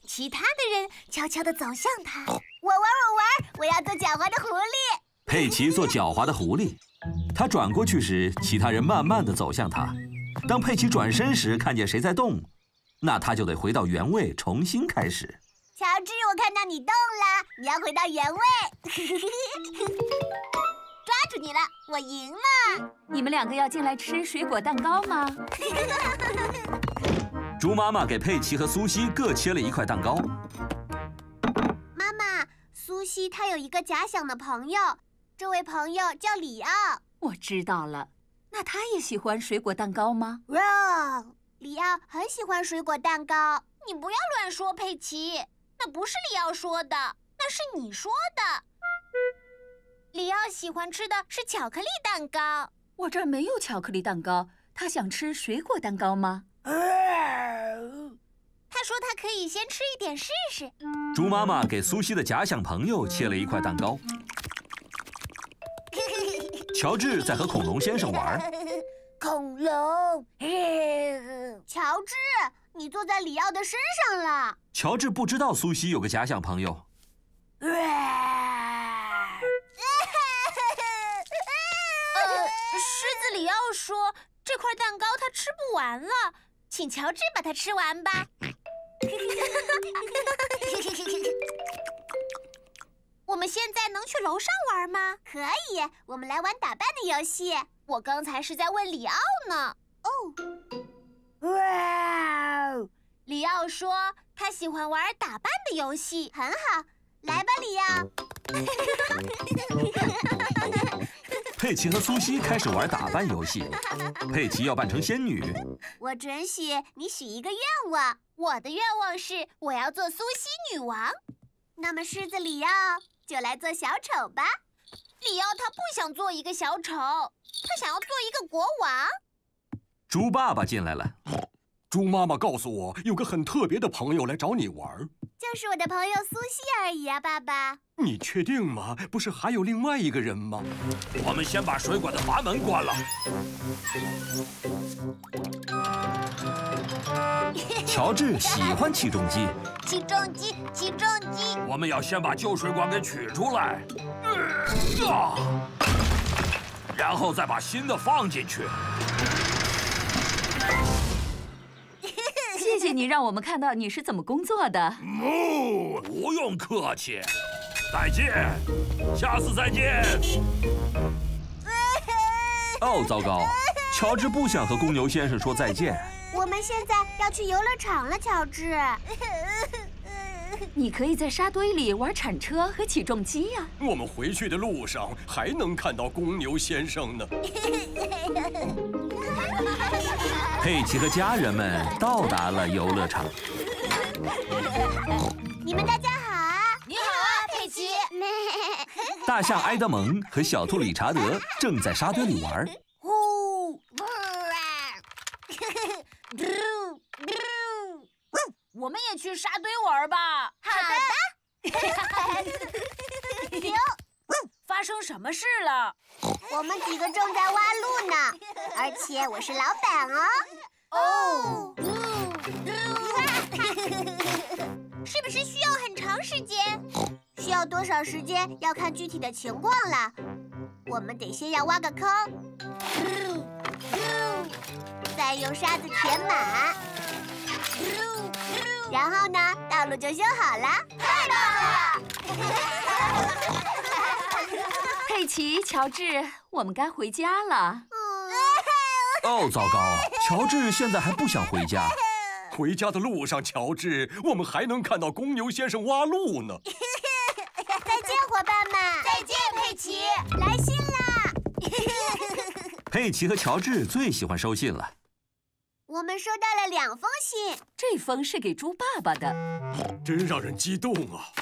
Speaker 2: 其他的人悄悄地走向他。我玩，我玩，我要做狡猾的狐狸。
Speaker 3: 佩奇做狡猾的狐狸，他转过去时，其他人慢慢地走向他。当佩奇转身时，看见谁在动，那他就得回到原位，重新开始。
Speaker 2: 乔治，我看到你动了，你要回到原位。<laughs> 抓住你了，我赢了。
Speaker 1: 你们两个要进来吃水果蛋糕吗？<laughs>
Speaker 3: 猪妈妈给佩奇和苏西各切了一块蛋糕。
Speaker 2: 妈妈，苏西她有一个假想的朋友，这位朋友叫里奥。
Speaker 1: 我知道了，那他也喜欢水果蛋糕吗
Speaker 2: ？Wrong，里奥很喜欢水果蛋糕。你不要乱说，佩奇，那不是里奥说的，那是你说的。里奥喜欢吃的是巧克力蛋糕。
Speaker 1: 我这儿没有巧克力蛋糕，他想吃水果蛋糕吗？
Speaker 2: 他说他可以先吃一点试试。
Speaker 3: 猪妈妈给苏西的假想朋友切了一块蛋糕。<laughs> 乔治在和恐龙先生玩。
Speaker 2: 恐龙，<laughs> 乔治，你坐在里奥的身上了。
Speaker 3: 乔治不知道苏西有个假想朋友。<laughs>
Speaker 2: 里奥说：“这块蛋糕他吃不完了，请乔治把它吃完吧。<laughs> ”我们现在能去楼上玩吗？可以，我们来玩打扮的游戏。我刚才是在问里奥呢。哦，哇哦！里奥说他喜欢玩打扮的游戏，很好，来吧，里
Speaker 3: 奥。<laughs> 佩奇和苏西开始玩打扮游戏。<laughs> 佩奇要扮成仙女。
Speaker 2: 我准许你许一个愿望。我的愿望是我要做苏西女王。那么狮子里奥就来做小丑吧。里奥他不想做一个小丑，他想要做一个国王。
Speaker 3: 猪爸爸进来了。
Speaker 4: 猪妈妈告诉我，有个很特别的朋友来找你玩。
Speaker 2: 就是我的朋友苏西而已啊，爸爸。
Speaker 4: 你确定吗？不是还有另外一个人吗？
Speaker 10: 我们先把水管的阀门关了。<laughs>
Speaker 3: 乔治喜欢起重机。<laughs>
Speaker 2: 起重机，起重机。
Speaker 10: 我们要先把旧水管给取出来，啊，然后再把新的放进去。
Speaker 1: 你让我们看到你是怎么工作的。
Speaker 10: 哦，不用客气。再见，下次再见。<laughs>
Speaker 3: 哦，糟糕！乔治不想和公牛先生说再见。
Speaker 2: 我们现在要去游乐场了，乔治。<laughs>
Speaker 1: 你可以在沙堆里玩铲车和起重机呀。
Speaker 4: 我们回去的路上还能看到公牛先生呢。<laughs>
Speaker 3: 佩奇和家人们到达了游乐场。
Speaker 2: 你们大家好啊！
Speaker 5: 你好啊，佩奇。<laughs>
Speaker 3: 大象埃德蒙和小兔理查德正在沙堆里玩。呼！<laughs>
Speaker 5: 我们也去沙堆玩吧。
Speaker 2: 好的。
Speaker 5: 停！<laughs> 发生什么事了？
Speaker 2: 我们几个正在挖路呢，<laughs> 而且我是老板哦。哦。<laughs> 是不是需要很长时间？需要多少时间要看具体的情况了。我们得先要挖个坑，再用沙子填满，然后呢，道路就修好了。太棒
Speaker 1: 了！佩奇、乔治，我们该回家了。
Speaker 3: 哦，糟糕！乔治现在还不想回家。<laughs>
Speaker 4: 回家的路上，乔治，我们还能看到公牛先生挖路呢。<laughs>
Speaker 2: 再见，伙伴们！
Speaker 5: 再见，佩奇！
Speaker 2: 来信啦！<laughs>
Speaker 3: 佩奇和乔治最喜欢收信了。
Speaker 2: 我们收到了两封信，
Speaker 1: 这封是给猪爸爸的。
Speaker 4: 真让人激动啊！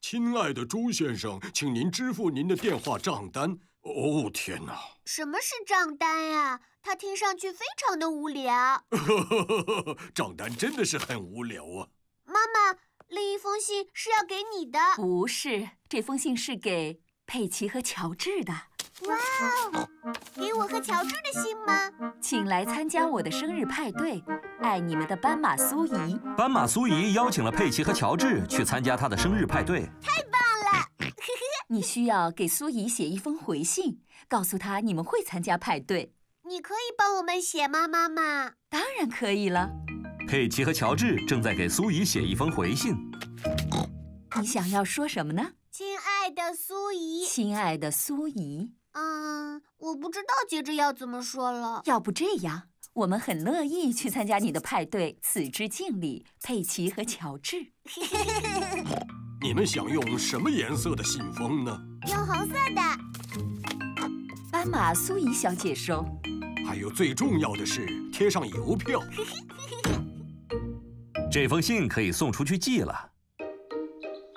Speaker 4: 亲爱的朱先生，请您支付您的电话账单。哦，天哪！
Speaker 2: 什么是账单呀？它听上去非常的无聊。<laughs>
Speaker 4: 账单真的是很无聊啊！
Speaker 2: 妈妈，另一封信是要给你的。
Speaker 1: 不是，这封信是给佩奇和乔治的。
Speaker 2: 哇哦，给我和乔治的信吗？
Speaker 1: 请来参加我的生日派对，爱你们的斑马苏怡。
Speaker 3: 斑马苏怡邀请了佩奇和乔治去参加他的生日派对。
Speaker 2: 太棒了！<laughs>
Speaker 1: 你需要给苏怡写一封回信，告诉她你们会参加派对。
Speaker 2: 你可以帮我们写吗，妈妈？
Speaker 1: 当然可以了。
Speaker 3: 佩奇和乔治正在给苏怡写一封回信。
Speaker 1: 你想要说什么呢？
Speaker 2: 亲爱的苏怡。
Speaker 1: 亲爱的苏怡。
Speaker 2: 嗯，我不知道接着要怎么说了。
Speaker 1: 要不这样，我们很乐意去参加你的派对。此致敬礼，佩奇和乔治。<laughs>
Speaker 4: 你们想用什么颜色的信封呢？
Speaker 2: 用红色的。
Speaker 1: 斑马苏怡小姐说。
Speaker 4: 还有最重要的是贴上邮票。<laughs>
Speaker 3: 这封信可以送出去寄了。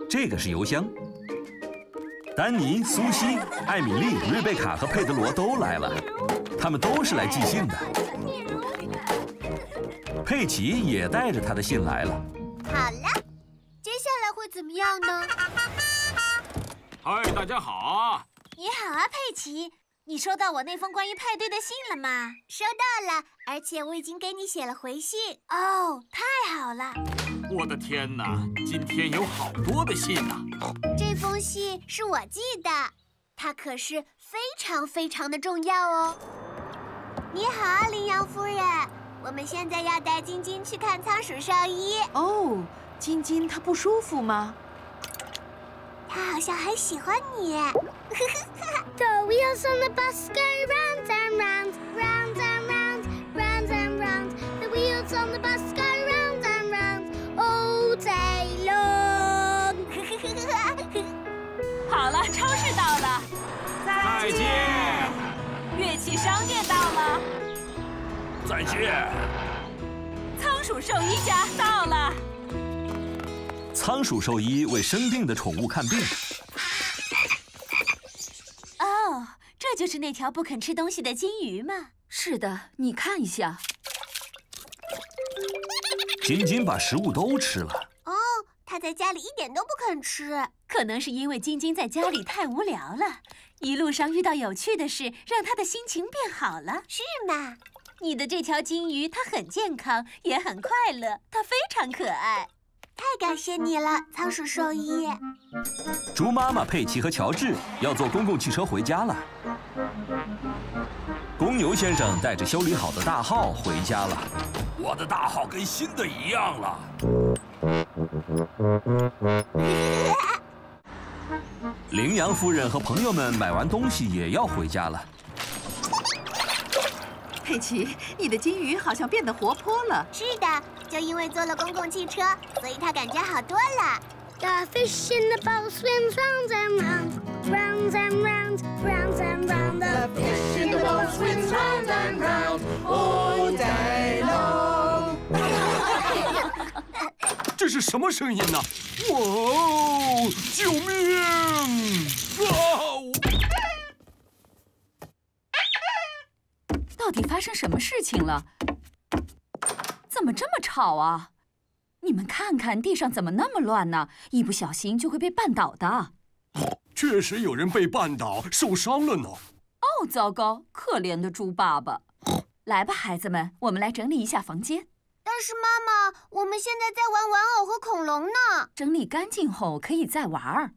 Speaker 3: 这个是邮箱。丹尼、苏西、艾米丽、瑞贝卡和佩德罗都来了，他们都是来寄信的。佩奇也带着他的信来了。
Speaker 2: 好了，接下来会怎么样呢？
Speaker 9: 嗨，大家好！
Speaker 2: 你好啊，佩奇，你收到我那封关于派对的信了吗？收到了，而且我已经给你写了回信。哦，太好了！
Speaker 9: 我的天哪，今天有好多的信呐！
Speaker 2: 这封信是我寄的，它可是非常非常的重要哦。你好啊，羚羊夫人，我们现在要带晶晶去看仓鼠兽医。
Speaker 8: 哦，晶晶她不舒服吗？
Speaker 2: 她好像很喜欢你。<laughs>
Speaker 12: The wheels on the bus go round and round, round and
Speaker 8: 商店到了，
Speaker 10: 再见。
Speaker 8: 仓鼠兽医家到了。
Speaker 3: 仓鼠兽医为生病的宠物看病。
Speaker 2: 哦，这就是那条不肯吃东西的金鱼吗？
Speaker 1: 是的，你看一下。
Speaker 3: 仅仅把食物都吃了。
Speaker 2: 哦，它在家里一点都不肯吃。
Speaker 8: 可能是因为晶晶在家里太无聊了，一路上遇到有趣的事，让他的心情变好了。
Speaker 2: 是吗？
Speaker 8: 你的这条金鱼，它很健康，也很快乐，它非常可爱。
Speaker 2: 太感谢你了，仓鼠兽医。
Speaker 3: 猪妈妈佩奇和乔治要坐公共汽车回家了。公牛先生带着修理好的大号回家了。
Speaker 10: 我的大号跟新的一样了。
Speaker 3: 羚羊夫人和朋友们买完东西也要回家了。
Speaker 8: 佩奇，你的金鱼好像变得活泼了。
Speaker 2: 是的，就因为坐了公共汽车，所以它感觉好多了。
Speaker 12: The fish in the bowl swims round and round, round and round, round and round. The fish in the bowl swims round and round all day long.
Speaker 4: 这是什么声音呢？哇哦！救命！啊！
Speaker 1: 到底发生什么事情了？怎么这么吵啊？你们看看地上怎么那么乱呢？一不小心就会被绊倒的。
Speaker 4: 确实有人被绊倒，受伤了呢。
Speaker 1: 哦，糟糕！可怜的猪爸爸。来吧，孩子们，我们来整理一下房间。
Speaker 2: 但是妈妈，我们现在在玩玩偶和恐龙呢。
Speaker 1: 整理干净后可以再玩儿。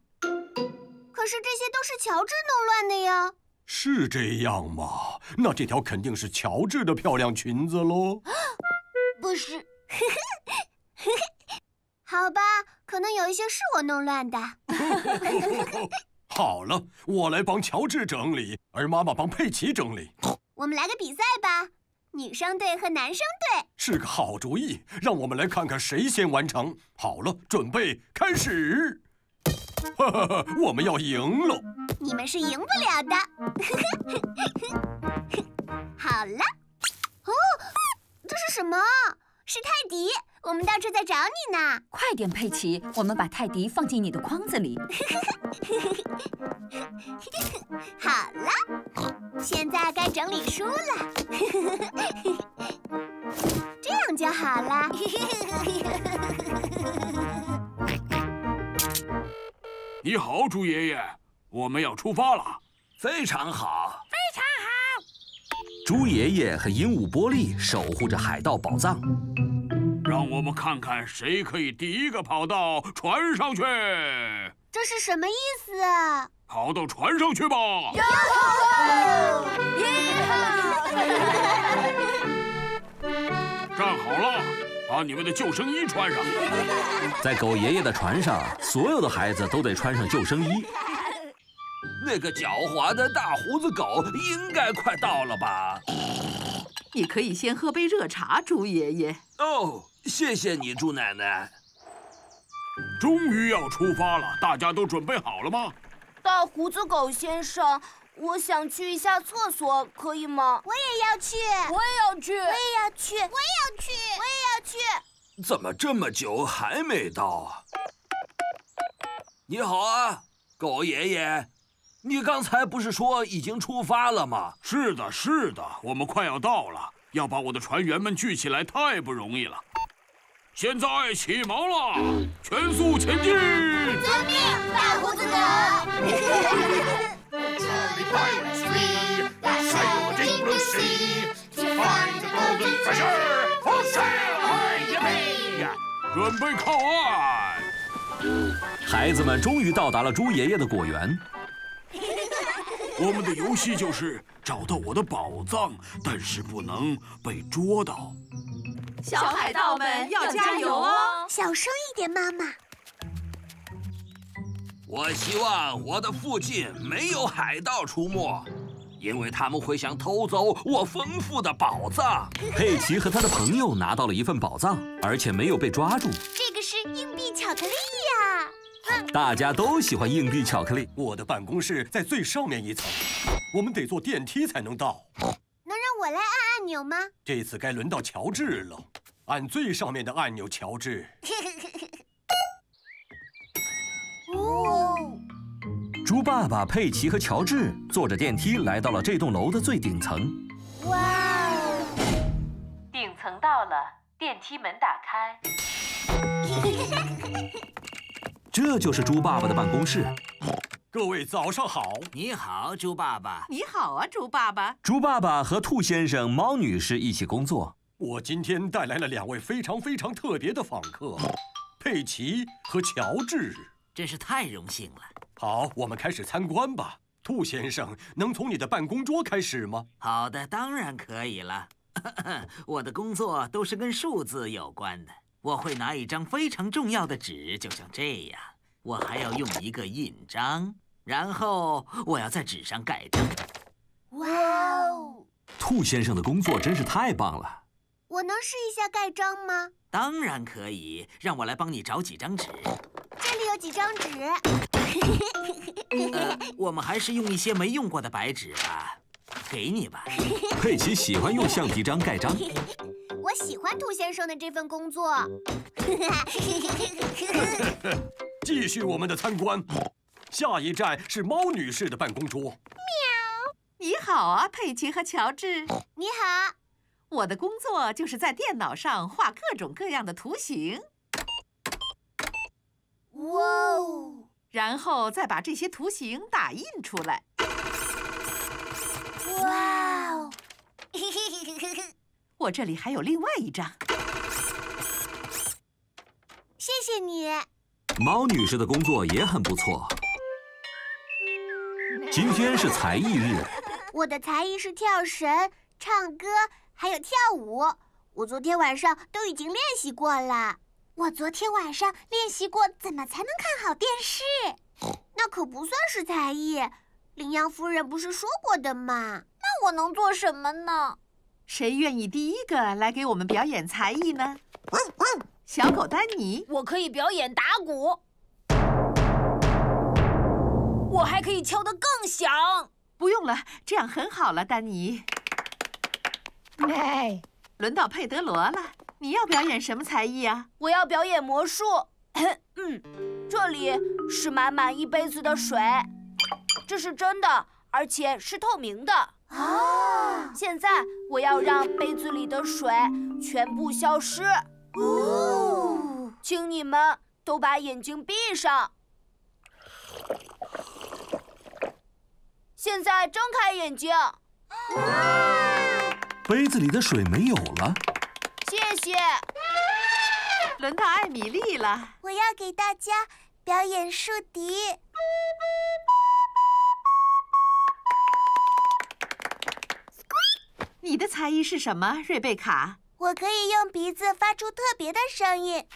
Speaker 2: 可是这些都是乔治弄乱的呀。
Speaker 4: 是这样吗？那这条肯定是乔治的漂亮裙子喽。
Speaker 2: 不是，<laughs> <laughs> 好吧，可能有一些是我弄乱的。<laughs>
Speaker 4: 好了，我来帮乔治整理，而妈妈帮佩奇整理。<laughs>
Speaker 2: 我们来个比赛吧，女生队和男生队。
Speaker 4: 是个好主意，让我们来看看谁先完成。好了，准备开始。哈哈哈，我们要赢了！
Speaker 2: 你们是赢不了的。好了，哦，这是什么？是泰迪，我们到处在找你呢。
Speaker 1: 快点，佩奇，我们把泰迪放进你的筐子里。
Speaker 2: 好了，现在该整理书了。<laughs> 这样就好了。<laughs>
Speaker 9: 你好，猪爷爷，我们要出发了。
Speaker 10: 非常好。
Speaker 2: 非常好。
Speaker 3: 猪爷爷和鹦鹉波利守护着海盗宝藏。
Speaker 9: 让我们看看谁可以第一个跑到船上去。
Speaker 2: 这是什么意思啊？
Speaker 9: 跑到船上去吧！
Speaker 2: 哟 <laughs>
Speaker 9: 站好了，把你们的救生衣穿上。<laughs>
Speaker 3: 在狗爷爷的船上，所有的孩子都得穿上救生衣。
Speaker 10: 那个狡猾的大胡子狗应该快到了吧？
Speaker 8: 你可以先喝杯热茶，猪爷爷。
Speaker 10: 哦，谢谢你，猪奶奶。
Speaker 9: 终于要出发了，大家都准备好了吗？
Speaker 5: 大胡子狗先生，我想去一下厕所，可以吗？
Speaker 2: 我也要去，
Speaker 5: 我也要去，我
Speaker 2: 也要去，我也要去，
Speaker 5: 我也要去。
Speaker 10: 怎么这么久还没到啊？你好啊，狗爷爷，你刚才不是说已经出发了吗？
Speaker 9: 是的，是的，我们快要到了。要把我的船员们聚起来太不容易了。现在起锚了，全速前进！
Speaker 2: 遵命，大胡子哥。
Speaker 9: 准备靠岸！
Speaker 3: 孩子们终于到达了猪爷爷的果园。<laughs>
Speaker 9: 我们的游戏就是找到我的宝藏，但是不能被捉到。
Speaker 8: 小海盗们要加油哦！
Speaker 2: 小声一点，妈妈。
Speaker 10: 我希望我的附近没有海盗出没，因为他们会想偷走我丰富的宝藏。
Speaker 3: 佩奇和他的朋友拿到了一份宝藏，而且没有被抓住。
Speaker 2: 这个是硬币巧克力呀！
Speaker 3: 大家都喜欢硬币巧克力。
Speaker 4: 我的办公室在最上面一层，我们得坐电梯才能到。
Speaker 2: 能让我来按按钮吗？
Speaker 4: 这次该轮到乔治了，按最上面的按钮，乔治。
Speaker 2: 哦，
Speaker 3: 猪爸爸、佩奇和乔治坐着电梯来到了这栋楼的最顶层。
Speaker 2: 哇哦！
Speaker 8: 顶层到了，电梯门打开。
Speaker 3: 这就是猪爸爸的办公室。
Speaker 4: 各位早上好！
Speaker 6: 你好，猪爸爸。
Speaker 8: 你好啊，猪爸爸。
Speaker 3: 猪爸爸和兔先生、猫女士一起工作。
Speaker 4: 我今天带来了两位非常非常特别的访客，佩奇和乔治。
Speaker 6: 真是太荣幸了。
Speaker 4: 好，我们开始参观吧。兔先生，能从你的办公桌开始吗？
Speaker 6: 好的，当然可以了。<laughs> 我的工作都是跟数字有关的。我会拿一张非常重要的纸，就像这样。我还要用一个印章，然后我要在纸上盖章。
Speaker 2: 哇哦！
Speaker 3: 兔先生的工作真是太棒了。
Speaker 2: 我能试一下盖章吗？
Speaker 6: 当然可以，让我来帮你找几张纸。
Speaker 2: 这里有几张纸。
Speaker 6: 呃，我们还是用一些没用过的白纸吧。给你吧。<laughs>
Speaker 3: 佩奇喜欢用橡皮章盖章。
Speaker 2: 我喜欢兔先生的这份工作。<laughs>
Speaker 4: 继续我们的参观，下一站是猫女士的办公桌。喵，
Speaker 8: 你好啊，佩奇和乔治。
Speaker 2: 你好。
Speaker 8: 我的工作就是在电脑上画各种各样的图形。
Speaker 2: 哇哦！
Speaker 8: 然后再把这些图形打印出来。
Speaker 2: 哇哦！<laughs>
Speaker 8: 我这里还有另外一张。
Speaker 2: 谢谢你。
Speaker 3: 猫女士的工作也很不错。今天是才艺日。
Speaker 2: 我的才艺是跳绳、唱歌，还有跳舞。我昨天晚上都已经练习过了。我昨天晚上练习过怎么才能看好电视。那可不算是才艺。羚羊夫人不是说过的吗？那我能做什么呢？
Speaker 8: 谁愿意第一个来给我们表演才艺呢？小狗丹尼，
Speaker 5: 我可以表演打鼓，我还可以敲得更响。
Speaker 8: 不用了，这样很好了，丹尼。
Speaker 2: 哎，
Speaker 8: 轮到佩德罗了，你要表演什么才艺啊？
Speaker 5: 我要表演魔术。嗯，这里是满满一杯子的水，这是真的，而且是透明的。
Speaker 2: 啊！
Speaker 5: 现在我要让杯子里的水全部消失。
Speaker 2: 哦，
Speaker 5: 请你们都把眼睛闭上。现在睁开眼睛，
Speaker 3: 杯子里的水没有了。
Speaker 5: 谢谢。
Speaker 8: 轮到艾米丽了。
Speaker 2: 我要给大家表演竖笛。
Speaker 8: 你的才艺是什么，瑞贝卡？
Speaker 2: 我可以用鼻子发出特别的声音，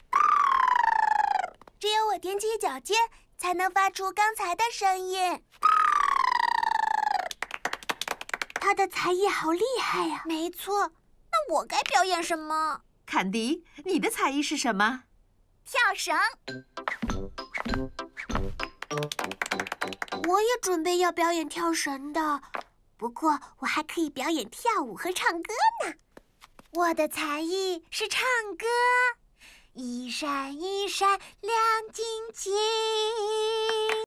Speaker 2: 只有我踮起脚尖才能发出刚才的声音。他的才艺好厉害呀！没错，那我该表演什么？
Speaker 8: 坎迪，你的才艺是什么？
Speaker 2: 跳绳。我也准备要表演跳绳的，不过我还可以表演跳舞和唱歌呢。我的才艺是唱歌，一闪一闪亮晶晶。